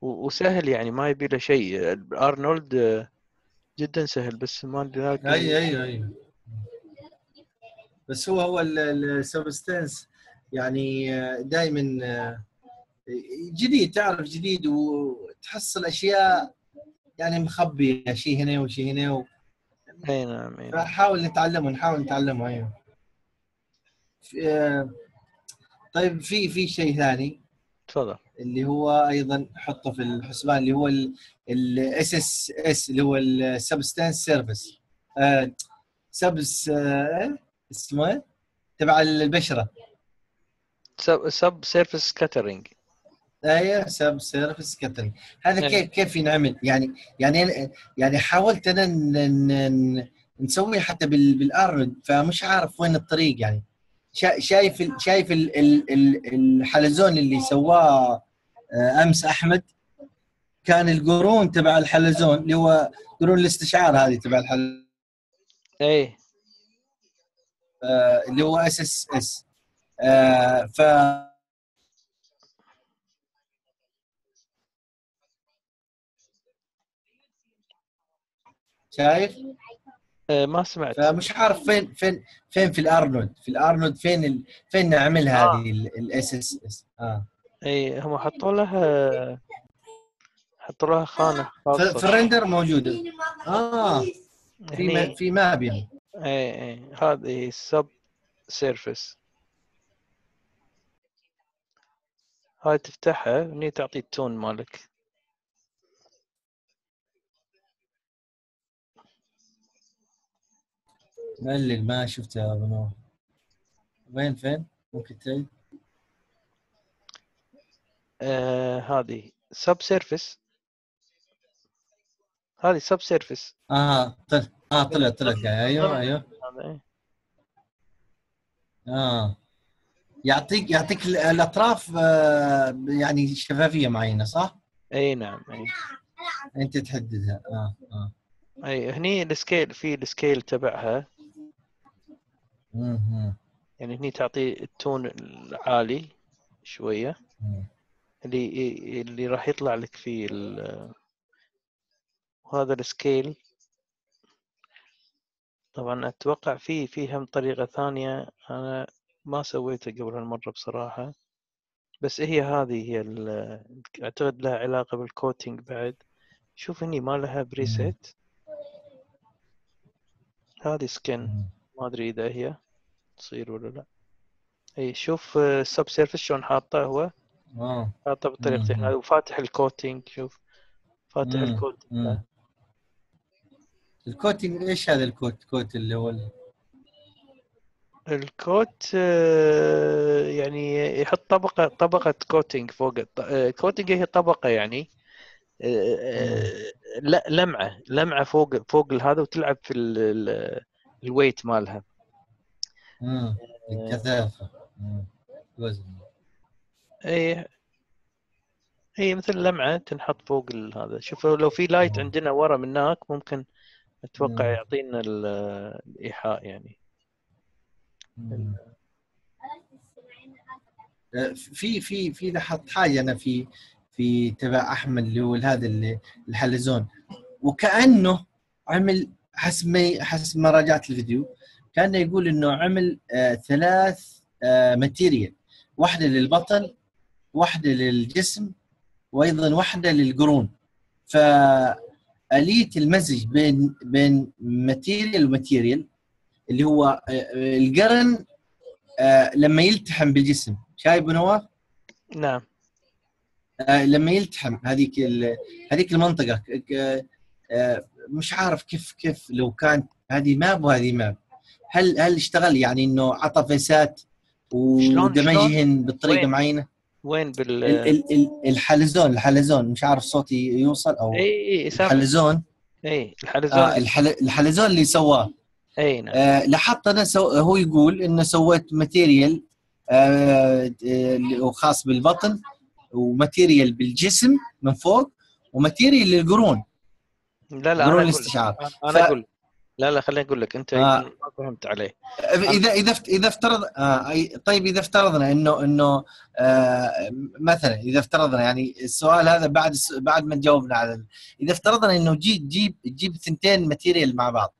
و- وسهل يعني ما يبي له شيء. أرنولد آه، جدا سهل بس ما اي اي أي. بس هو هو ال Substance يعني دائما جديد تعرف جديد وتحصل أشياء يعني مخبية شيء هنا وشيء هنا و... أي نعم أي نعم. فحاول نتعلمه نحاول نتعلمه أيوه. طيب في في شيء ثاني تفضل. اللي هو أيضا حطه في الحسبان اللي هو ال SSS اللي هو ال Substance surface subs اسمه إيه؟ تبع البشرة. subsurface scattering أيوه subsurface scatter هذا أيوة. كيف كيف ينعمل؟ يعني يعني يعني حاولت أنا ن- نسويه حتى بال- بالارنولد فمش عارف وين الطريق يعني. شا- شايف ال- شايف ال- ال- ال- الحلزون اللي سواه آه، أمس أحمد؟ كان القرون تبع الحلزون اللي هو قرون الاستشعار هذه تبع الحل اي آه، اللي هو SSS ف شايف؟ آه ما سمعت. فمش عارف فين فين فين في الأرنولد. في الأرنولد فين ال... فين نعمل آه. هذه ال SSS آه. اي هم حطوا لها حطوا لها خانة خاصة. في ال render موجودة. آه. في ما في map يعني. اي اي هذه subsurface هاي تفتحها هني تعطي ال tone مالك. مقلل ما شفته يا ابو نور وين فين؟ ممكن تعيد آه هذه subsurface هذه subsurface آه طلع آه طلع طلع أيوه أيوه. آه. يعطيك يعطيك ال- الأطراف آه يعني شفافية معينة صح؟ إي نعم إي. أنت تحددها. آه آه. إي هني ال scale في ال scale تبعها. مم، يعني هني تعطي ال tone العالي شوية. مم. اللي اللي راح يطلع لك ال- وهذا ال scale. طبعا أتوقع في في هم طريقة ثانية. أنا ما سويتها قبل هالمرة بصراحة. بس هي هذه هي أعتقد لها علاقة بال coating بعد. شوف هني ما لها preset هذه skin. ما أدري إذا هي تصير ولا لا. إي شوف ال subsurface شلون حاطه هو. آه حاطه بطريقتين. هذا وفاتح ال coating شوف. فاتح. ال coating. مم. ال coating إيش هذا ال coat coat اللي هو ال coat آه، يعني يحط طبقة طبقة coating فوق آه، coating هي طبقة يعني آه، لا لمعة لمعة فوق فوق هذا وتلعب في ال- ال- weight مالها مم. الكثافة مم. وزن اي هي مثل لمعة تنحط فوق هذا شوف لو في light. عندنا ورا من هناك ممكن أتوقع. يعطينا ال- الإيحاء يعني. في في في لاحظت حاجة أنا في في تبع أحمد اللي هو هذا الحلزون. وكأنه عمل حسب ما حسب ما راجعت الفيديو. كأنه يقول إنه عمل آه ثلاث آه ماتيريال واحدة للبطن واحدة للجسم وأيضا واحدة للقرون. فآلية المزج بين بين material و material اللي هو آه، آه، القرن آه، لما يلتحم بالجسم. شايف أبو نواف نعم. لما يلتحم هذيك هذيك المنطقة. مش عارف كيف كيف لو كان هذه map وهذه map هل هل اشتغل يعني إنه عطى face ات ودمجهن بطريقة وين؟ معينة؟ وين بال ال- ال- ال- الحلزون الحلزون. مش عارف صوتي يوصل أو إي إي الحلزون. إي الحلزون. آه الحل- الحلزون اللي سواه. إي نعم. آه لاحظت أنا سو هو يقول إنه سويت material آه اللي هو خاص بالبطن و material بالجسم من فوق و material للقرون. لا لا قرون أنا أقول الاستشعار. أنا ف- أقول لا لا خليني أقول لك. أنت آه. ما فهمت عليه. اذا اذا إذا افترض آه طيب إذا افترضنا انه إنه آه مثلا إذا افترضنا يعني السؤال هذا بعد بعد ما جاوبنا على إذا افترضنا إنه جي تجيب تجيب ثنتين material مع بعض.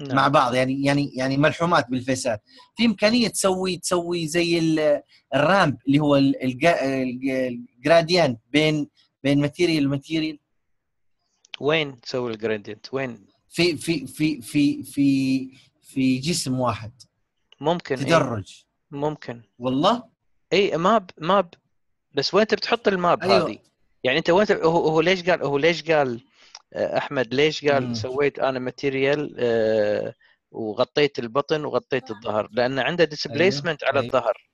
نعم. مع بعض يعني يعني يعني ملحومات بال face ات في إمكانية تسوي تسوي زي ال- ramp اللي هو ال gradient بين بين material و material وين تسوي ال gradient وين؟ في في في في في في جسم واحد. ممكن إيه. تدرج. ممكن. والله؟ اي map map بس وين أنت بتحط ال map أيوة. هذه؟ يعني أنت وين هو هو ليش قال هو ليش قال أحمد ليش قال مم. سويت أنا material آه، وغطيت البطن وغطيت الظهر؟ لأن عنده displacement على أيوة. الظهر.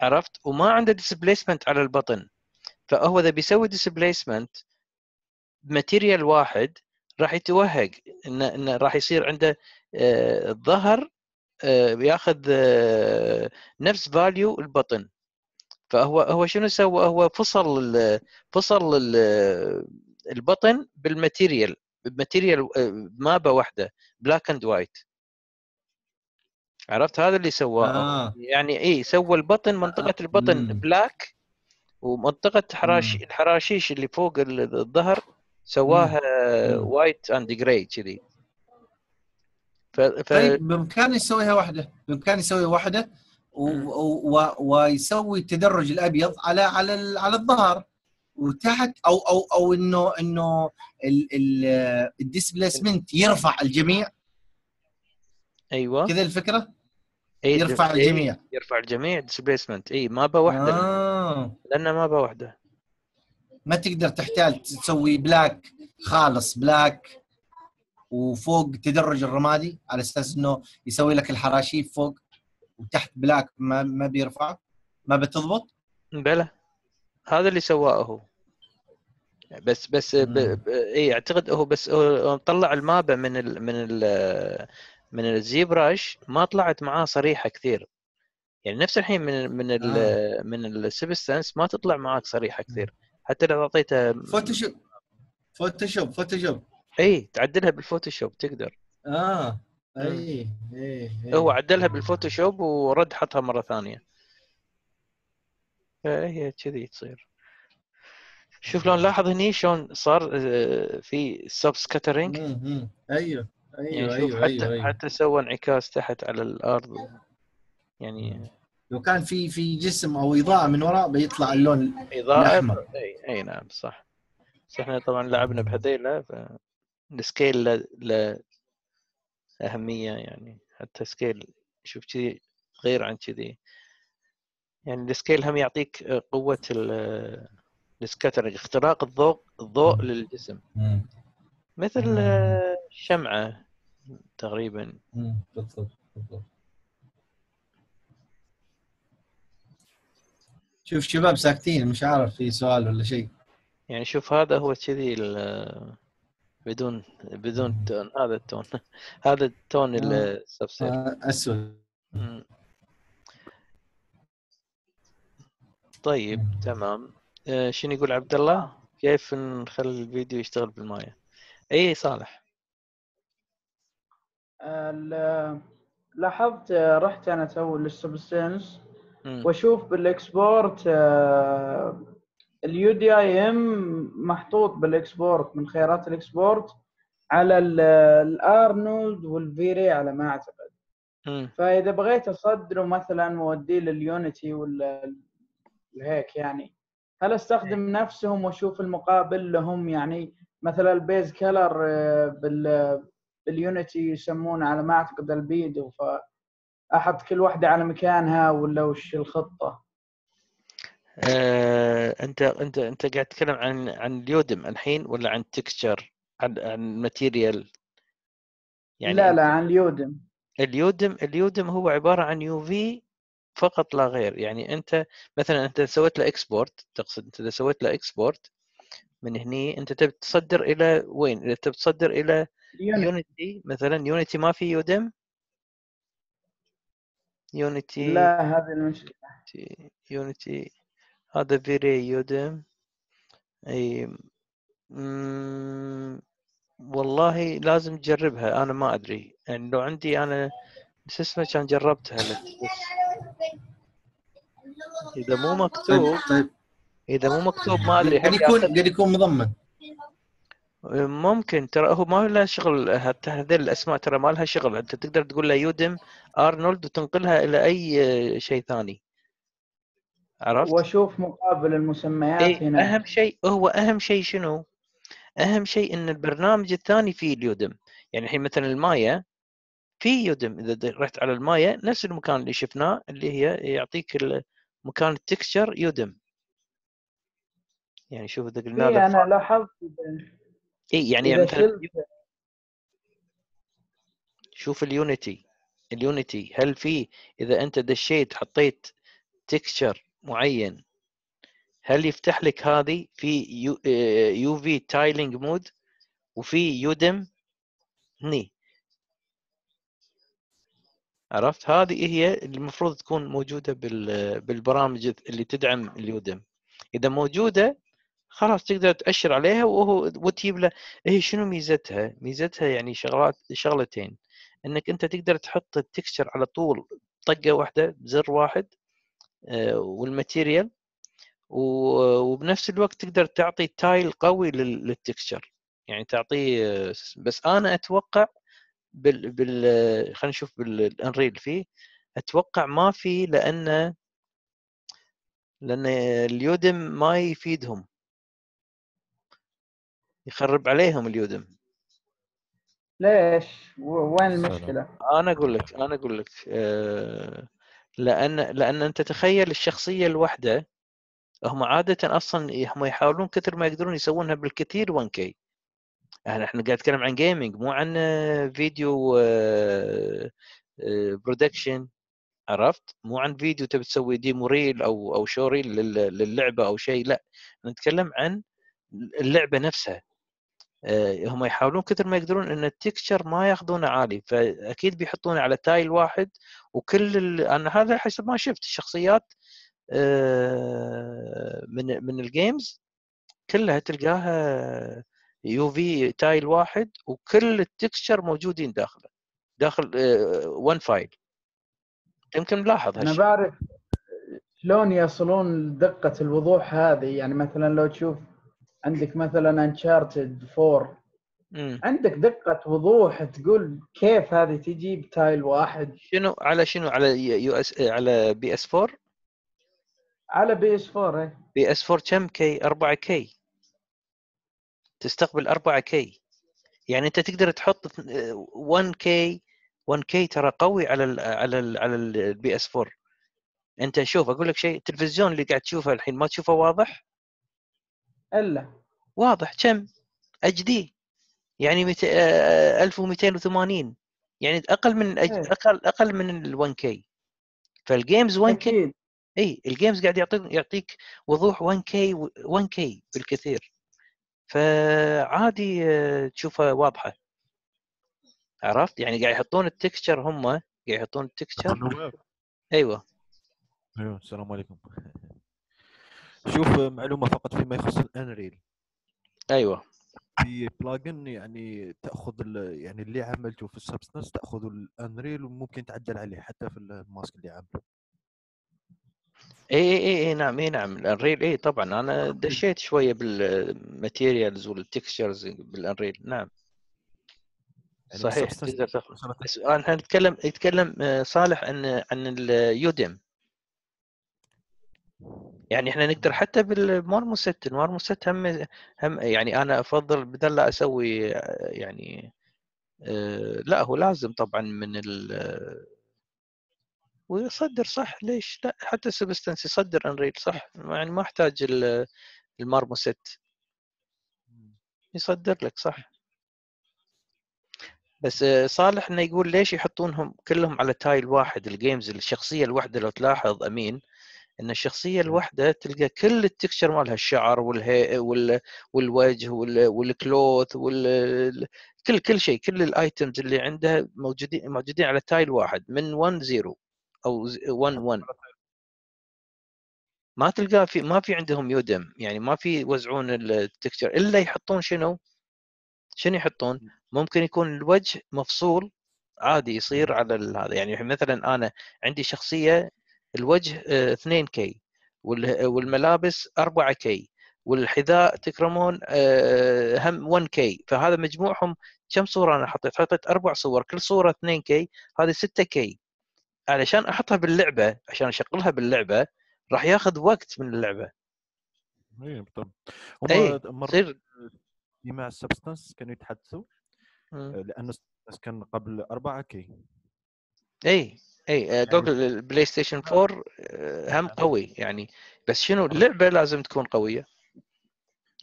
عرفت؟ وما عنده displacement على البطن. فهو إذا بيسوي displacement ب material واحد راح يتوهق. انه انه راح يصير عنده آه، الظهر آه، بياخذ آه، نفس value البطن. فهو هو شنو سوى؟ هو فصل ال فصل ال البطن بال material ب material آه، map ة واحدة black and white عرفت هذا اللي سواه آه. يعني اي سوى البطن منطقة البطن مم. black ومنطقة حراش مم. الحراشيش اللي فوق ال- الظهر سواها مم. white and gray كذي ف... ف... طيب بامكانه يسويها واحدة بامكانه يسوي واحدة و... مم. و... ويسوي التدرج الأبيض على على ال... على الظهر وتحت أو أو أو إنه إنه ال... ال... ال displacement يرفع الجميع. أيوه. كذا الفكرة؟ إي، يرفع إي، الجميع. يرفع الجميع displacement اي map ا واحدة. آه. لأنه map ا واحدة. ما تقدر تحتاج تسوي black خالص black وفوق تدرج الرمادي على أساس إنه يسوي لك الحراشيف فوق وتحت black ما ما بيرفع ما بتضبط؟ بلى. هذا اللي سواه هو. بس بس ب... مم. ب... اي أعتقد هو بس هو طلع ال map ا من ال... من ال... من ZBrush ما طلعت معاه صريحة كثير. يعني نفس الحين من من ال... آه. من Substance ما تطلع معاك صريحة كثير. حتى لو اعطيتها Photoshop Photoshop Photoshop اي تعدلها بال Photoshop تقدر. آه. اي اي هو عدلها بال Photoshop ورد حطها مرة ثانية. فهي كذي تصير. شوف لون لاحظ هني شلون صار آه، في sub scattering أيوه يعني أيوه شوف أيوه حتى أيوه, أيوه. حتى سوى انعكاس تحت على الأرض. يعني لو كان في في جسم أو إضاءة من وراء بيطلع اللون إضاءة. إي إي نعم صح. بس إحنا طبعا لعبنا بهذيلا فال scale له له أهمية يعني. حتى scale شوف كذي غير عن كذي. يعني ال scale هم يعطيك قوة ال- scattering اختراق الضوء الضوء للجسم مم. مثل مم. آه، شمعة تقريبا. بالضبط بالضبط شوف شباب ساكتين مش عارف في سؤال ولا شيء يعني شوف هذا هو كذي ال- بدون بدون تون هذا التون [LAUGHS] هذا التون آه. السبسيل آه، أسود. طيب. تمام آه، شنو يقول عبد الله؟ كيف نخلي الفيديو يشتغل بالماية؟ اي صالح ال- لاحظت آه، رحت أنا تو لل Substance. وأشوف بال export ال UDIM محطوط بال export من خيارات ال export على ال Arnold وال V-Ray على ما أعتقد. فإذا بغيت أصدره مثلا وأوديه لل Unity ولا هيك يعني هل أستخدم نفسهم وأشوف المقابل لهم؟ يعني مثلا ال base color بال بال Unity يسمونه على ما أعتقد ال albedo فأحط كل واحدة على مكانها ولا وش الخطة؟ آه، أنت أنت أنت قاعد تتكلم عن عن ال UDIM الحين ولا عن texture عن عن ال material يعني لا لا عن اليودم اليودم اليودم هو عبارة عن UV فقط لا غير. يعني أنت مثلا أنت سويت له export تقصد أنت إذا سويت له export من هني أنت تبي تصدر إلى وين؟ إذا تبي تصدر إلى يونيتي مثلا يونيتي ما في UDIM Unity لا هذه المشكلة. Unity هذا فيري UDIM أي مم، والله لازم تجربها أنا ما أدري. يعني لو عندي أنا شو اسمه كان جربتها إذا مو طيب مكتوب طيب إذا مو مكتوب ما أدري قد يكون قد يكون مضمن. ممكن ترى هو ما له شغل حتى هذيل الأسماء ترى ما لها شغل. أنت تقدر تقول له يودم أرنولد وتنقلها إلى أي شيء ثاني. عرفت؟ وأشوف مقابل المسميات اي هنا. أهم شيء هو أهم شيء شنو؟ أهم شيء إن البرنامج الثاني فيه اليودم. يعني الحين مثلا المايا في UDIM إذا رحت على المايا نفس المكان اللي شفناه اللي هي يعطيك مكان ال texture UDIM. يعني شوف إذا قلنا له أنا لاحظت اي يعني مثلا شوف ال Unity ال Unity هل في إذا أنت دشيت حطيت texture معين هل يفتح لك هذه؟ في U, UV tiling mode وفي UDIM هني. عرفت؟ هذه هي المفروض تكون موجودة بال- بالبرامج اللي تدعم ال UDIM إذا موجودة خلاص تقدر تأشر عليها وهو وتجيب له. هي شنو ميزتها؟ ميزتها يعني شغلات شغلتين. إنك أنت تقدر تحط ال texture على طول طقة واحدة بزر واحد آه، وال material. وبنفس الوقت تقدر تعطي tile قوي لل- لل texture. يعني تعطيه بس أنا أتوقع بال بال خلينا نشوف بال Unreal فيه أتوقع ما في لأن لأن ال UDIM ما يفيدهم يخرب عليهم ال UDIM ليش؟ وين. المشكلة؟ أنا أقول لك أنا أقول لك آه، لأن لأن أنت تخيل الشخصية الواحدة هم عادة أصلا هم يحاولون كثر ما يقدرون يسوونها بالكثير 1 K إحنا إحنا قاعد نتكلم عن gaming مو عن آه، video production عرفت؟ مو عن فيديو تبي تسوي demo reel أو أو show reel لل- للعبة أو شيء لا. نتكلم عن اللعبة نفسها. آه، هم يحاولون كثر ما يقدرون إن ال texture ما ياخذونه عالي فأكيد بيحطونه على tile واحد وكل ال... أنا هذا حسب ما شفت الشخصيات آه، من من ال games كلها تلقاها UV tile واحد وكل ال texture موجودين داخله. داخل one file يمكن ملاحظ أنا هالشيء. بعرف شلون يصلون لدقه الوضوح هذه. يعني مثلا لو تشوف عندك مثلا Uncharted 4 مم. عندك دقة وضوح تقول كيف هذه تجي ب tile واحد؟ شنو على شنو؟ على US على PS 4 على PS 4 إيه. PS 4 كم K 4 K تستقبل 4 K يعني أنت تقدر تحط 1 K 1 K ترى قوي على ال على ال على ال PS 4 أنت شوف أقول لك شيء التلفزيون اللي قاعد تشوفه الحين ما تشوفه واضح؟ إلا. واضح. كم؟ HD يعني مت- آه، 1280 يعني أقل من إيه. أقل أقل من ال 1 K فال games 1 K اي ال games قاعد يعطيك يعطيك وضوح 1 K 1 K بالكثير. فعادي آه، تشوفها واضحة. عرفت؟ يعني قاعد يحطون ال texture هم قاعد يحطون ال texture. أيوه. أيوه السلام عليكم. شوف معلومة فقط فيما يخص ال Unreal أيوه. في plugin يعني تأخذ يعني اللي عملته في ال Substance تأخذ ال Unreal وممكن تعدل عليه حتى في ال mask اللي عمله اي اي اي إي نعم اي نعم ال Unreal اي طبعا أنا دشيت شوية بال materials وال textures بال Unreal نعم. يعني صحيح تقدر تاخذ بس إحنا نتكلم يتكلم آه، صالح عن عن ال UDIM يعني إحنا نقدر حتى بال Marmoset ال Marmoset هم هم يعني أنا أفضل بدل لا أسوي آه، يعني آه، لا هو لازم طبعا من ال ويصدر صح ليش لا؟ حتى ال Substance يصدر Unreal صح؟ يعني ما أحتاج ال- ال Marmoset يصدر لك صح؟ بس آه، صالح إنه يقول ليش يحطونهم كلهم على tile واحد ال games الشخصية الواحدة؟ لو تلاحظ أمين إن الشخصية الواحدة تلقى كل ال texture مالها الشعر والهي وال والوجه وال وال cloth وال كل كل شيء كل ال items اللي عندها موجودين موجودين على tile واحد من 1 0 أو 1 1 ما تلقى في ما في عندهم يودم يعني ما في يوزعون التكشر إلا يحطون شنو؟ شنو يحطون؟ ممكن يكون الوجه مفصول عادي يصير على هذا يعني مثلا أنا عندي شخصية الوجه 2 كي والملابس 4 كي والحذاء تكرمون آه، هم 1 كي فهذا مجموعهم كم صورة أنا حطيت؟ حطيت أربع صور كل صورة 2 كي هذه 6 كي علشان أحطها باللعبة عشان أشغلها باللعبة راح ياخذ وقت من اللعبة. اي بالضبط اي هم مرة تصير. مع ال Substance كانوا يتحدثوا مم. لأنه كان قبل 4 K اي اي آه، جوجل البلاي ستيشن 4 آه، هم قوي يعني. بس شنو اللعبة لازم تكون قوية.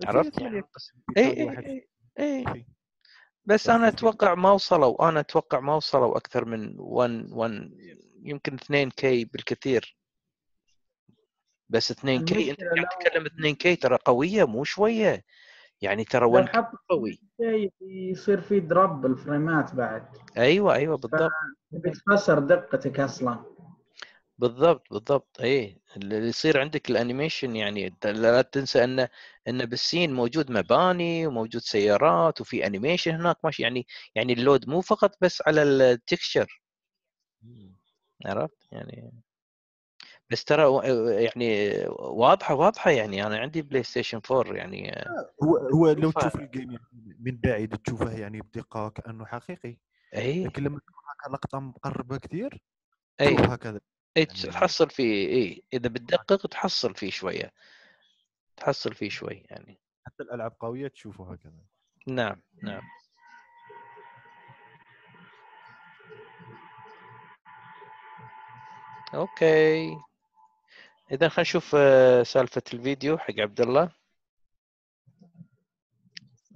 عرفت؟ اي اي اي اي بس أنا أتوقع ما وصلوا أنا أتوقع ما وصلوا أكثر من 1 1 يمكن 2 K بالكثير. بس 2 K انت قاعد تتكلم 2 K ترى قوية مو شوية. يعني ترى لو 1 حط قوي. يصير في drop الفريمات بعد. أيوه أيوه بالضبط. بتخسر دقتك أصلا. بالضبط بالضبط. اي اللي يصير عندك ال animation يعني لا تنسى ان إن بال scene موجود مباني وموجود سيارات وفي animation هناك ماشي. يعني يعني ال load مو فقط بس على ال texture عرفت؟ يعني بس ترى يعني واضحة واضحة يعني أنا عندي بلاي ستيشن 4 يعني هو هو لو. تشوف ال game من بعيد تشوفه يعني بدقه كأنه حقيقي اي لكن لما هكا لقطة مقربة كثير اي تشوف هكذا اي يعني- تحصل فيه اي إذا بتدقق تحصل فيه شوية تحصل فيه شوي يعني. حتى الألعاب قوية تشوفه هكذا. نعم نعم. أوكي. إذا خلينا نشوف آه، سالفة الفيديو حق عبد الله.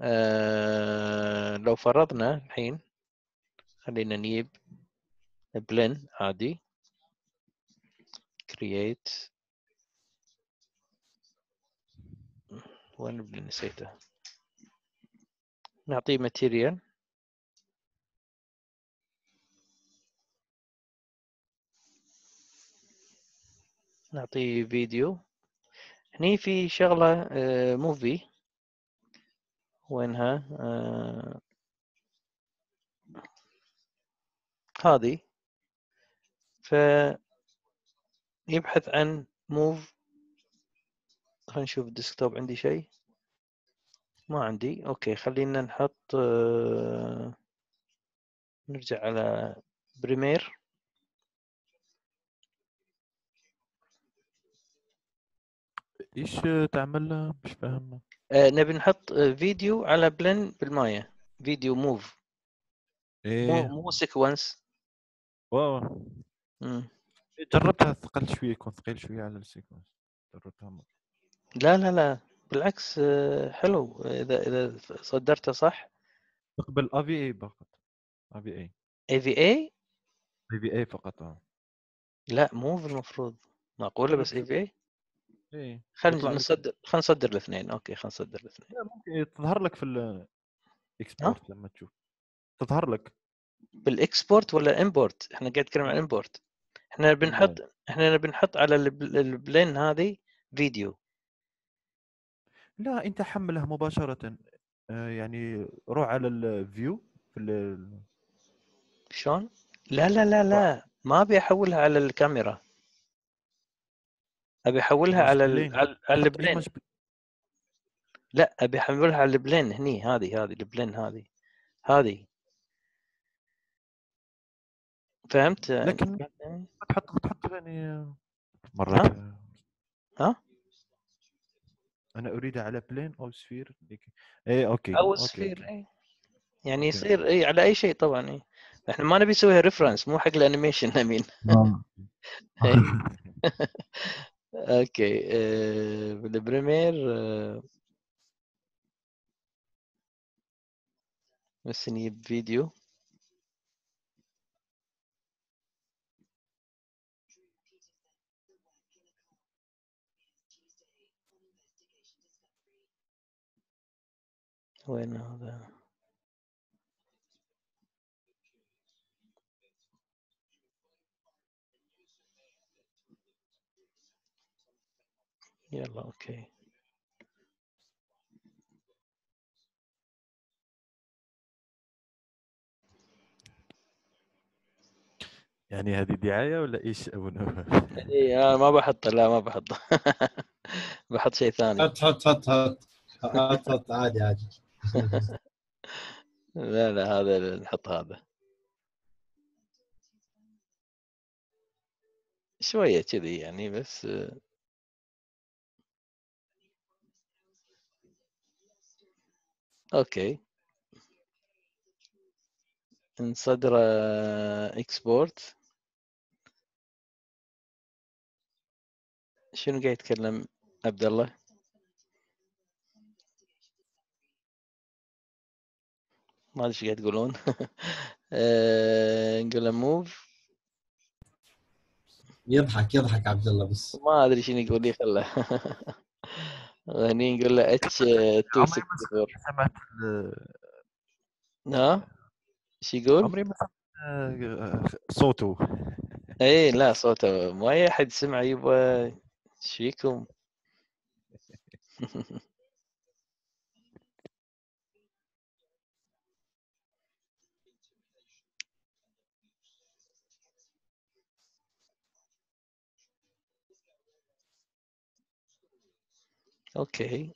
آه، لو فرضنا الحين خلينا نجيب بلن عادي. create وين plane نسيته؟ نعطيه material نعطيه فيديو. هني في شغلة movie وينها؟ آه، هذه. يبحث عن mov خلينا نشوف ال desktop عندي شيء ما عندي. okay خلينا نحط آه، نرجع على بريمير إيش تعمل؟ مش فاهم. آه، نبي نحط آه، فيديو على plane بالماية. فيديو mov. مو إيه. مو سيكونس واو. مم. جربتها ثقل شوية يكون ثقيل شوية على ال sequence جربتها مرة. لا لا لا. بالعكس آه، حلو. إذا إذا صدرته صح. تقبل AVI فقط. اي في اي اي في اي اي في اي فقط آه. لا mov المفروض معقولة بس AVI إيه خلينا نصدر خلينا نصدر الاثنين. okay خلينا نصدر الاثنين. لا ممكن تظهر لك في ال export لما تشوف. تظهر لك. بال export ولا import إحنا قاعد نتكلم عن import إحنا بنحط إحنا بنحط على الب- ال plane هذه فيديو لا أنت حمله مباشرة. آه، يعني روح على ال view في ال- شلون؟ لا لا لا لا. ما أبي أحولها على الكاميرا. أبي أحولها على ال... على ال plane لا أبي أحولها على ال plane هني هذه هذه ال plane هذه هذه. فهمت؟ لكن؟ تحط تحط يعني مرات آه، ها؟ أنا اريدها على plane أو sphere. اي okay أو sphere. اي يعني okay. يصير اي على أي شيء طبعا اي إحنا ما نبي نسويها reference مو حق ال animation [LAUGHS] I mean [LAUGHS] أوكي بالبريمير بس نجيب فيديو وين هذا يلا أوكي. يعني هذه دعاية ولا إيش؟ أبو نوف؟ اي أنا ما بحط لا ما بحط. [LAUGHS] بحط شيء ثاني. حط حط حط حط. حط حط عادي عادي. [LAUGHS] لا لا هذا نحط هذا. شوية كذي يعني بس okay. نصدر export شنو قاعد يتكلم عبد الله؟ ما أدري إيش قاعد تقولون [LAUGHS] آه، نقول له mov يضحك يضحك عبد الله بس. ما أدري شنو يقول لي خله [LAUGHS] هني نقول له اتش 264 سمعت ها إيش يقول؟ عمري ما سمعت آه، صوته اي لا صوته ما أي أحد سمع يبا إيش فيكم؟ [LAUGHS] أوكي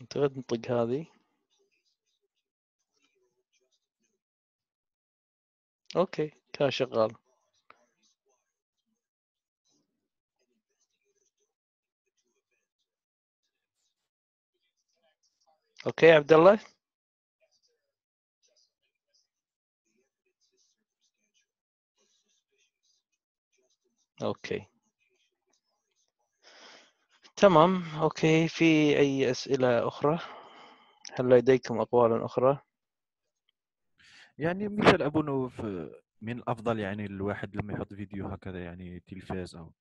اعتقد نطق هذه okay كان شغال. okay عبد الله؟ okay. تمام okay. في أي أسئلة أخرى؟ هل لديكم اقوال أخرى؟ يعني مثل أبو نوف من الأفضل يعني الواحد لما يحط فيديو هكذا يعني تلفاز أو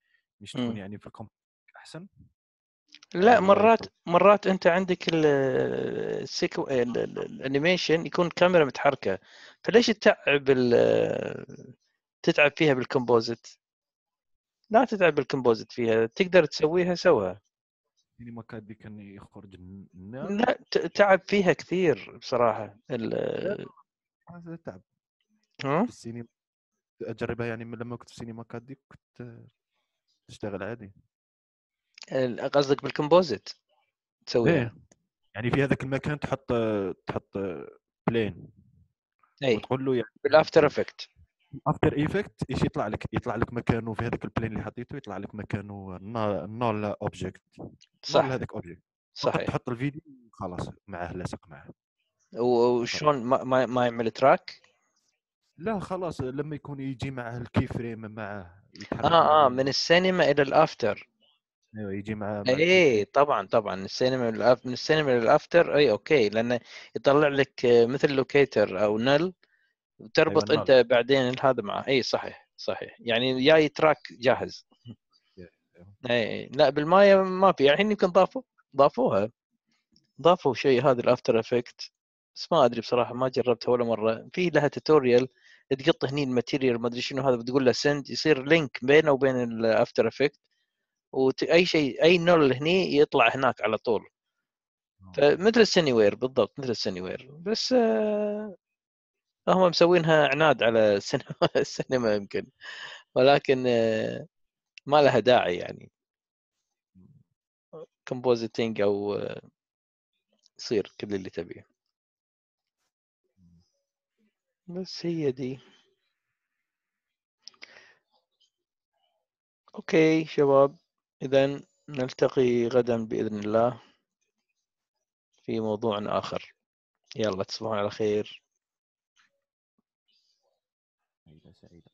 مش. تكون يعني في الكمبيوتر أحسن لا أو مرات. مرات أنت عندك ال- السيكو ال- ال- ال animation يكون كاميرا متحركة فليش تتعب تتعب فيها بال composite لا تتعب بال composite فيها تقدر تسويها سوها سينما كادي كان يخرج النار لا تعب فيها كثير بصراحة ال- تعب؟ في السينما أجربها يعني لما كنت في سينما كادي كنت تشتغل عادي. قصدك بالكومبوزيت تسويها؟ إيه. يعني في هذاك المكان تحط تحط بلين اي وتقول له يعني بالافتر إفكت. افتر ايفكت إيش يطلع لك؟ يطلع لك مكانه في هذاك البلين اللي حطيته يطلع لك مكانه null object صح. هذاك object فقط صحيح. تحط الفيديو خلاص معاه لاصق معاه و- وشلون ما, ما يعمل track لا خلاص لما يكون يجي معاه ال key frame يتحرك آه آه من السينما إلى ال After. أيوه يجي معاه مع اي طبعا طبعا السينما للأف... من السينما للافتر اي أوكي لأنه يطلع لك مثل locator أو null وتربط أيوة، أنت بعدين هذا معه اي صحيح صحيح. يعني جاي track جاهز. اي لا بالمايا ما في الحين يمكن ضافوا ضافوها ضافوا شيء هذا ال After Effect. بس ما أدري بصراحة ما جربتها ولا مرة. في لها tutorial تقط هني ال material ما أدري شنو هذا بتقول له send يصير link بينه وبين ال After Effect واي شيء أي null هني يطلع هناك على طول. فمثل ال Cineware بالضبط مثل ال Cineware بس آه هم مسوينها عناد على السينما السينما [LAUGHS] يمكن. ولكن آه ما لها داعي يعني. compositing أو آه، يصير كل اللي تبيه. بس هي دي. okay شباب اذا نلتقي غدا بإذن الله في موضوع آخر. يلا تصبحون على خير. سعيدة سعيدة.